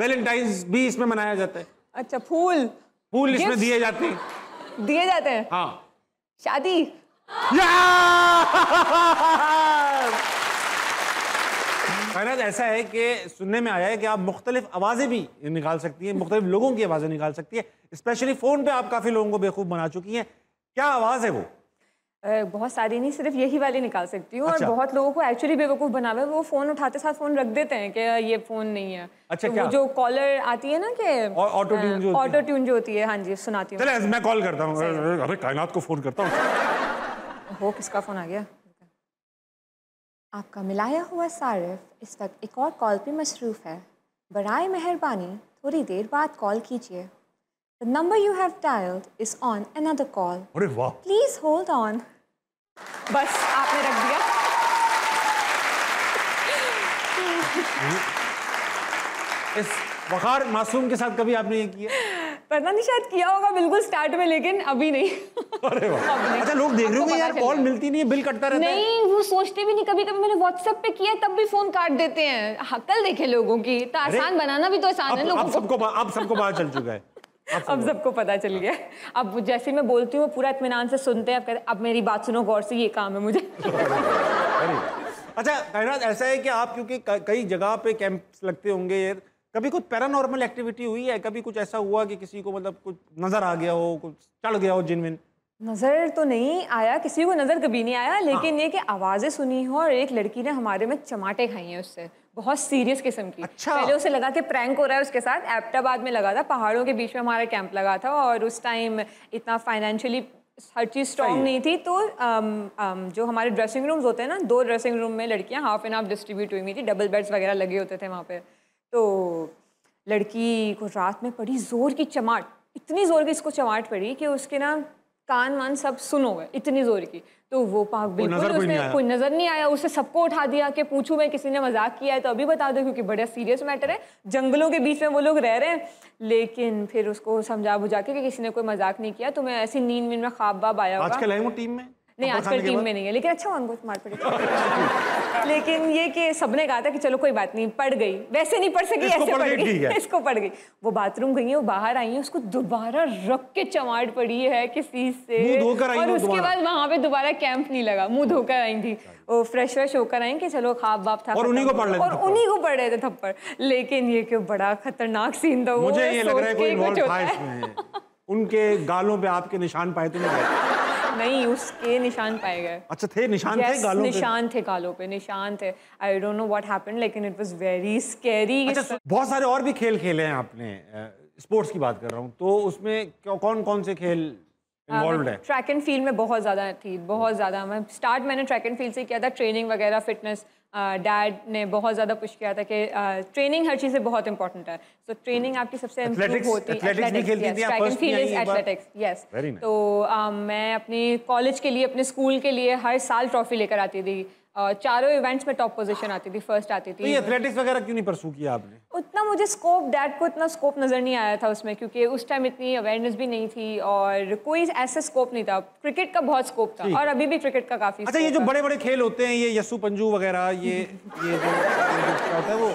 [SPEAKER 4] वैलेंटाइंस भी इसमें मनाया जाता है।
[SPEAKER 5] अच्छा फूल।
[SPEAKER 4] फूल इसमें दिए जाते हैं।
[SPEAKER 5] दिए जाते हैं?
[SPEAKER 4] हाँ।
[SPEAKER 5] शादी?
[SPEAKER 4] कायनात ऐसा है कि सुनने में आया है कि आप मुख्तलिफ़ आवाज़ें भी निकाल सकती हैं मुख्तलिफ़ लोगों की आवाज़ें निकाल सकती है स्पेशली फ़ोन पे आप काफ़ी लोगों को बेवकूफ़ बना चुकी हैं। क्या आवाज़ है वो?
[SPEAKER 5] बहुत सारी नहीं सिर्फ़ यही वाली निकाल सकती हूँ
[SPEAKER 4] अच्छा।
[SPEAKER 5] और बहुत लोगों को एक्चुअली बेवकूफ़ बना हुआ है वो फ़ोन उठाते साथ फ़ोन रख देते हैं कि ये फ़ोन नहीं है।
[SPEAKER 4] अच्छा,
[SPEAKER 5] तो
[SPEAKER 4] क्या?
[SPEAKER 5] वो जो कॉलर आती है ना कि
[SPEAKER 4] auto tune जो।
[SPEAKER 5] ऑटो ट्यून जो होती है हाँ जी सुनाती हूँ।
[SPEAKER 4] मैं कॉल करता हूँ। अरे अरे, कायनात को फ़ोन करता हूँ।
[SPEAKER 5] हो किसका फ़ोन आ गया? आपका मिलाया हुआ सारिफ इस वक्त एक और कॉल पे मसरूफ़ है। बराए मेहरबानी थोड़ी देर बाद कॉल कीजिए। The number you have dialed is on another call.
[SPEAKER 4] अरे वाह।
[SPEAKER 5] Please hold on. बस आपने रख दिया।
[SPEAKER 4] इस वकार मासूम के साथ कभी आपने ये किया?
[SPEAKER 5] पता नहीं शायद किया होगा बिल्कुल स्टार्ट में लेकिन अभी नहीं।
[SPEAKER 4] अरे वाह। अच्छा लोग देख रहे होंगे यार कॉल। मिलती नहीं है बिल कटता रहता है।
[SPEAKER 5] नहीं वो सोचते भी नहीं कभी कभी मैंने व्हाट्सएप पे किया तब भी फ़ोन काट देते हैं। हकल देखे लोगों की तो आसान बनाना भी तो आसान है लोगों को।
[SPEAKER 4] सबको अब सबको पता चल चुका है।
[SPEAKER 5] अब सबको पता चल गया। अब जैसे मैं बोलती हूँ वो पूरा इत्मीनान से सुनते हैं अब अब मेरी बात सुनो गौर से ये काम है मुझे।
[SPEAKER 4] अच्छा कायनात ऐसा है कि आप क्योंकि कई जगह पे कैंप्स लगते होंगे ये कभी कुछ पैरानॉर्मल एक्टिविटी हुई है? कभी कुछ ऐसा हुआ कि किसी को मतलब कुछ नज़र आ गया हो कुछ चढ़ गया हो जिनविन
[SPEAKER 5] नज़र तो नहीं आया किसी को नज़र कभी नहीं आया लेकिन हाँ। ये कि आवाज़ें सुनी हो और एक लड़की ने हमारे में चमाटे खाई हैं उससे बहुत सीरियस किस्म की। अच्छा। पहले उसे लगा कि प्रैंक हो रहा है उसके साथ एबटाबाद में लगा था पहाड़ों के बीच में हमारा कैंप लगा था और उस टाइम इतना फाइनेंशियली हर चीज़ स्ट्रॉन्ग नहीं थी तो अम, अम, जो हमारे ड्रेसिंग रूम्स होते हैं ना दो ड्रेसिंग रूम में लड़कियाँ हाफ़ एंड हाफ़ डिस्ट्रीब्यूट हुई हुई थी डबल बेड्स वगैरह लगे होते थे वहाँ पे। तो लड़की को रात में पड़ी ज़ोर की चमाट इतनी ज़ोर की इसको चमाट पड़ी कि उसके ना कान वान सब सुन हो गए इतनी ज़ोर की। तो वो पाक बिल्कुल उसने कोई नज़र नहीं आया उसे सबको उठा दिया कि पूछूँ मैं किसी ने मज़ाक किया है तो अभी बता दो क्योंकि बड़ा सीरियस मैटर है। जंगलों के बीच में वो लोग रह रहे हैं लेकिन फिर उसको समझा बुझा के कि किसी ने कोई मज़ाक नहीं किया तो मैं ऐसी नींद नींद में ख्वाब बाब आया होगा
[SPEAKER 4] आजकल है वो टीम में?
[SPEAKER 5] नहीं आजकल टीम में नहीं है लेकिन अच्छा उनको मार पड़ी लेकिन ये कि सबने कहा था कि चलो कोई बात नहीं पड़ गई। वैसे नहीं पढ़ सकी ऐसे
[SPEAKER 4] पड़
[SPEAKER 5] पढ़
[SPEAKER 4] गई।
[SPEAKER 5] इसको पड़ गई। वो बाथरूम गई है वो बाहर आई है उसको दोबारा रख के चमाट पड़ी है किसी से। और उसके बाद वहाँ पे दोबारा कैंप नहीं लगा मुँह धोकर आई थी। वो फ्रेश फ्रेश होकर आई कि चलो खाब बाप था
[SPEAKER 4] और उन्हीं को। पड़ रहे थे
[SPEAKER 5] और
[SPEAKER 4] थप्पड़।
[SPEAKER 5] उन्हीं को पड़ रहे थे थप्पड़। लेकिन ये क्यों बड़ा खतरनाक सीन था
[SPEAKER 4] मुझे ये लग रहा है कोई इन्वॉल्व था
[SPEAKER 5] है।
[SPEAKER 4] इसमें। उनके गालों पे आपके निशान पाए तो नहीं?
[SPEAKER 5] नहीं उसके निशान पाए गए।
[SPEAKER 4] अच्छा थे निशान
[SPEAKER 5] yes, थे
[SPEAKER 4] गालों निशान पे?
[SPEAKER 5] निशान थे गालों पे निशान थे। I don't know what happened लेकिन इट वाज वेरी स्कैरी
[SPEAKER 4] बहुत सारे और भी खेल खेले हैं आपने स्पोर्ट्स की बात कर रहा हूँ तो उसमें कौन कौन से खेल इन्वॉल्व है।
[SPEAKER 5] ट्रैक एंड फ़ील्ड में बहुत ज़्यादा थी बहुत ज़्यादा। मैं स्टार्ट मैंने ट्रैक एंड फ़ील्ड से किया था ट्रेनिंग वगैरह फिटनेस डैड ने बहुत ज़्यादा पुश किया था कि ट्रेनिंग हर चीज़ से बहुत इंपॉर्टेंट है। सो ट्रेनिंग आपकी सबसे
[SPEAKER 4] इम्प्रूव
[SPEAKER 5] होती track and field is athletics yes तो um, मैं अपनी कॉलेज के लिए अपने स्कूल के लिए हर साल ट्रॉफी लेकर आती थी। चारों इवेंट्स में टॉप पोजीशन आती थी फ़र्स्ट आती थी।
[SPEAKER 4] तो ये एथलेटिक्स वगैरह क्यों नहीं परसू किया आपने?
[SPEAKER 5] उतना मुझे स्कोप डैड को इतना स्कोप नज़र नहीं आया था उसमें क्योंकि उस टाइम इतनी अवेयरनेस भी नहीं थी और कोई ऐसा स्कोप नहीं था। क्रिकेट का बहुत स्कोप था और अभी भी क्रिकेट का काफ़ी
[SPEAKER 4] अच्छा ये जो बड़े बड़े खेल होते हैं ये यस्सू पंजू वगैरह ये ये जो होता है वो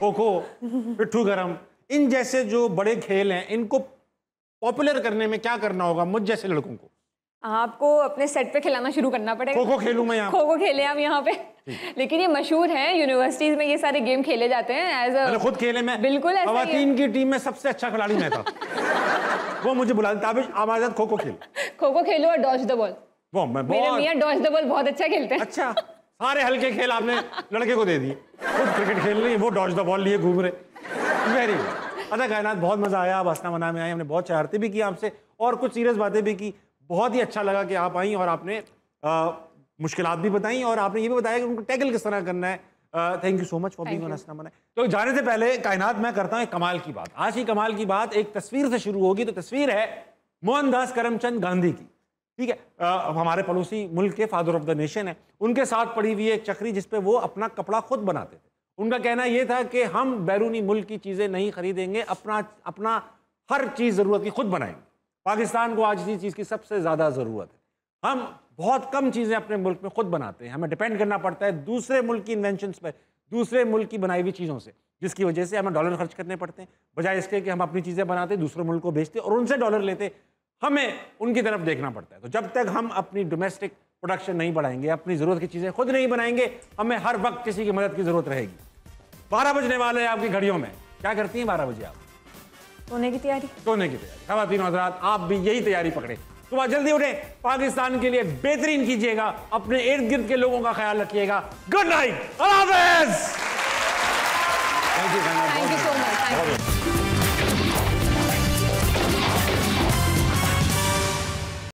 [SPEAKER 4] खो खो पिट्ठू गरम इन जैसे जो बड़े खेल हैं इनको पॉपुलर करने में क्या करना होगा मुझ जैसे लड़कों को?
[SPEAKER 5] आपको अपने सेट पे खिलाना शुरू करना पड़ेगा।
[SPEAKER 4] खो-खो खेलूं मैं यहाँ?
[SPEAKER 5] खो खो खेले आप यहाँ पे। लेकिन ये मशहूर है यूनिवर्सिटीज में ये सारे गेम खेले जाते हैं एज
[SPEAKER 4] मैंने खुद खेले में
[SPEAKER 5] बिल्कुल ऐसा ही है।
[SPEAKER 4] खवातीन की टीम में सबसे अच्छा खिलाड़ी मैं था। वो मुझे बुला ताबिश हमारे साथ खो खो खेल।
[SPEAKER 5] खो खो खेलो और डॉज द बॉल
[SPEAKER 4] वो मैं
[SPEAKER 5] मेरे मियाँ डॉज द बॉल बहुत अच्छा खेलते हैं।
[SPEAKER 4] अच्छा सारे हल्के खेल आपने लड़के को दे दिए। खुद क्रिकेट खेल रही वो डॉज द बॉल लिए घूम रहे। वेरी गुड अच्छा कायनात बहुत मज़ा आया आप हंसना मना में आए हमने बहुत शरारतें भी की आपसे और कुछ सीरियस बातें भी की। बहुत ही अच्छा लगा कि आप आई और आपने मुश्किल भी बताई और आपने ये भी बताया कि उनको टैकल किस तरह करना है। Thank you so much for being on मना तो जाने से पहले कायनात मैं करता हूँ एक कमाल की बात। आज की कमाल की बात एक तस्वीर से शुरू होगी। तो तस्वीर है मोहनदास करमचंद गांधी की। ठीक है? अब हमारे पड़ोसी मुल्क के फादर ऑफ़ द नेशन है। उनके साथ पड़ी हुई एक चक्री जिसपे वो अपना कपड़ा खुद बनाते थे। उनका कहना यह था कि हम बैरूनी मुल्क की चीज़ें नहीं खरीदेंगे अपना अपना हर चीज़ ज़रूरत की खुद बनाएँगे। पाकिस्तान को आज इसी चीज़ की सबसे ज़्यादा ज़रूरत है। हम बहुत कम चीज़ें अपने मुल्क में खुद बनाते हैं। हमें डिपेंड करना पड़ता है दूसरे मुल्क की इन्वेंशन पर दूसरे मुल्क की बनाई हुई चीज़ों से, जिसकी वजह से हमें डॉलर खर्च करने पड़ते हैं। बजाय इसके कि हम अपनी चीज़ें बनाते, दूसरे मुल्क को बेचते और उनसे डॉलर लेते, हमें उनकी तरफ़ देखना पड़ता है। तो जब तक हम अपनी डोमेस्टिक प्रोडक्शन नहीं बढ़ाएँगे, अपनी ज़रूरत की चीज़ें खुद नहीं बनाएँगे, हमें हर वक्त किसी की मदद की ज़रूरत रहेगी। बारह बजने वाले हैं आपकी घड़ियों में। क्या करती हैं बारह बजे आप?
[SPEAKER 5] सोने की तैयारी?
[SPEAKER 4] सोने की तैयारी। खातन हजरात आप भी यही तैयारी पकड़े। सुबह जल्दी उठे पाकिस्तान के लिए बेहतरीन कीजिएगा अपने इर्द गिर्द के लोगों का ख्याल रखिएगा। Good night thank you
[SPEAKER 5] thank you so much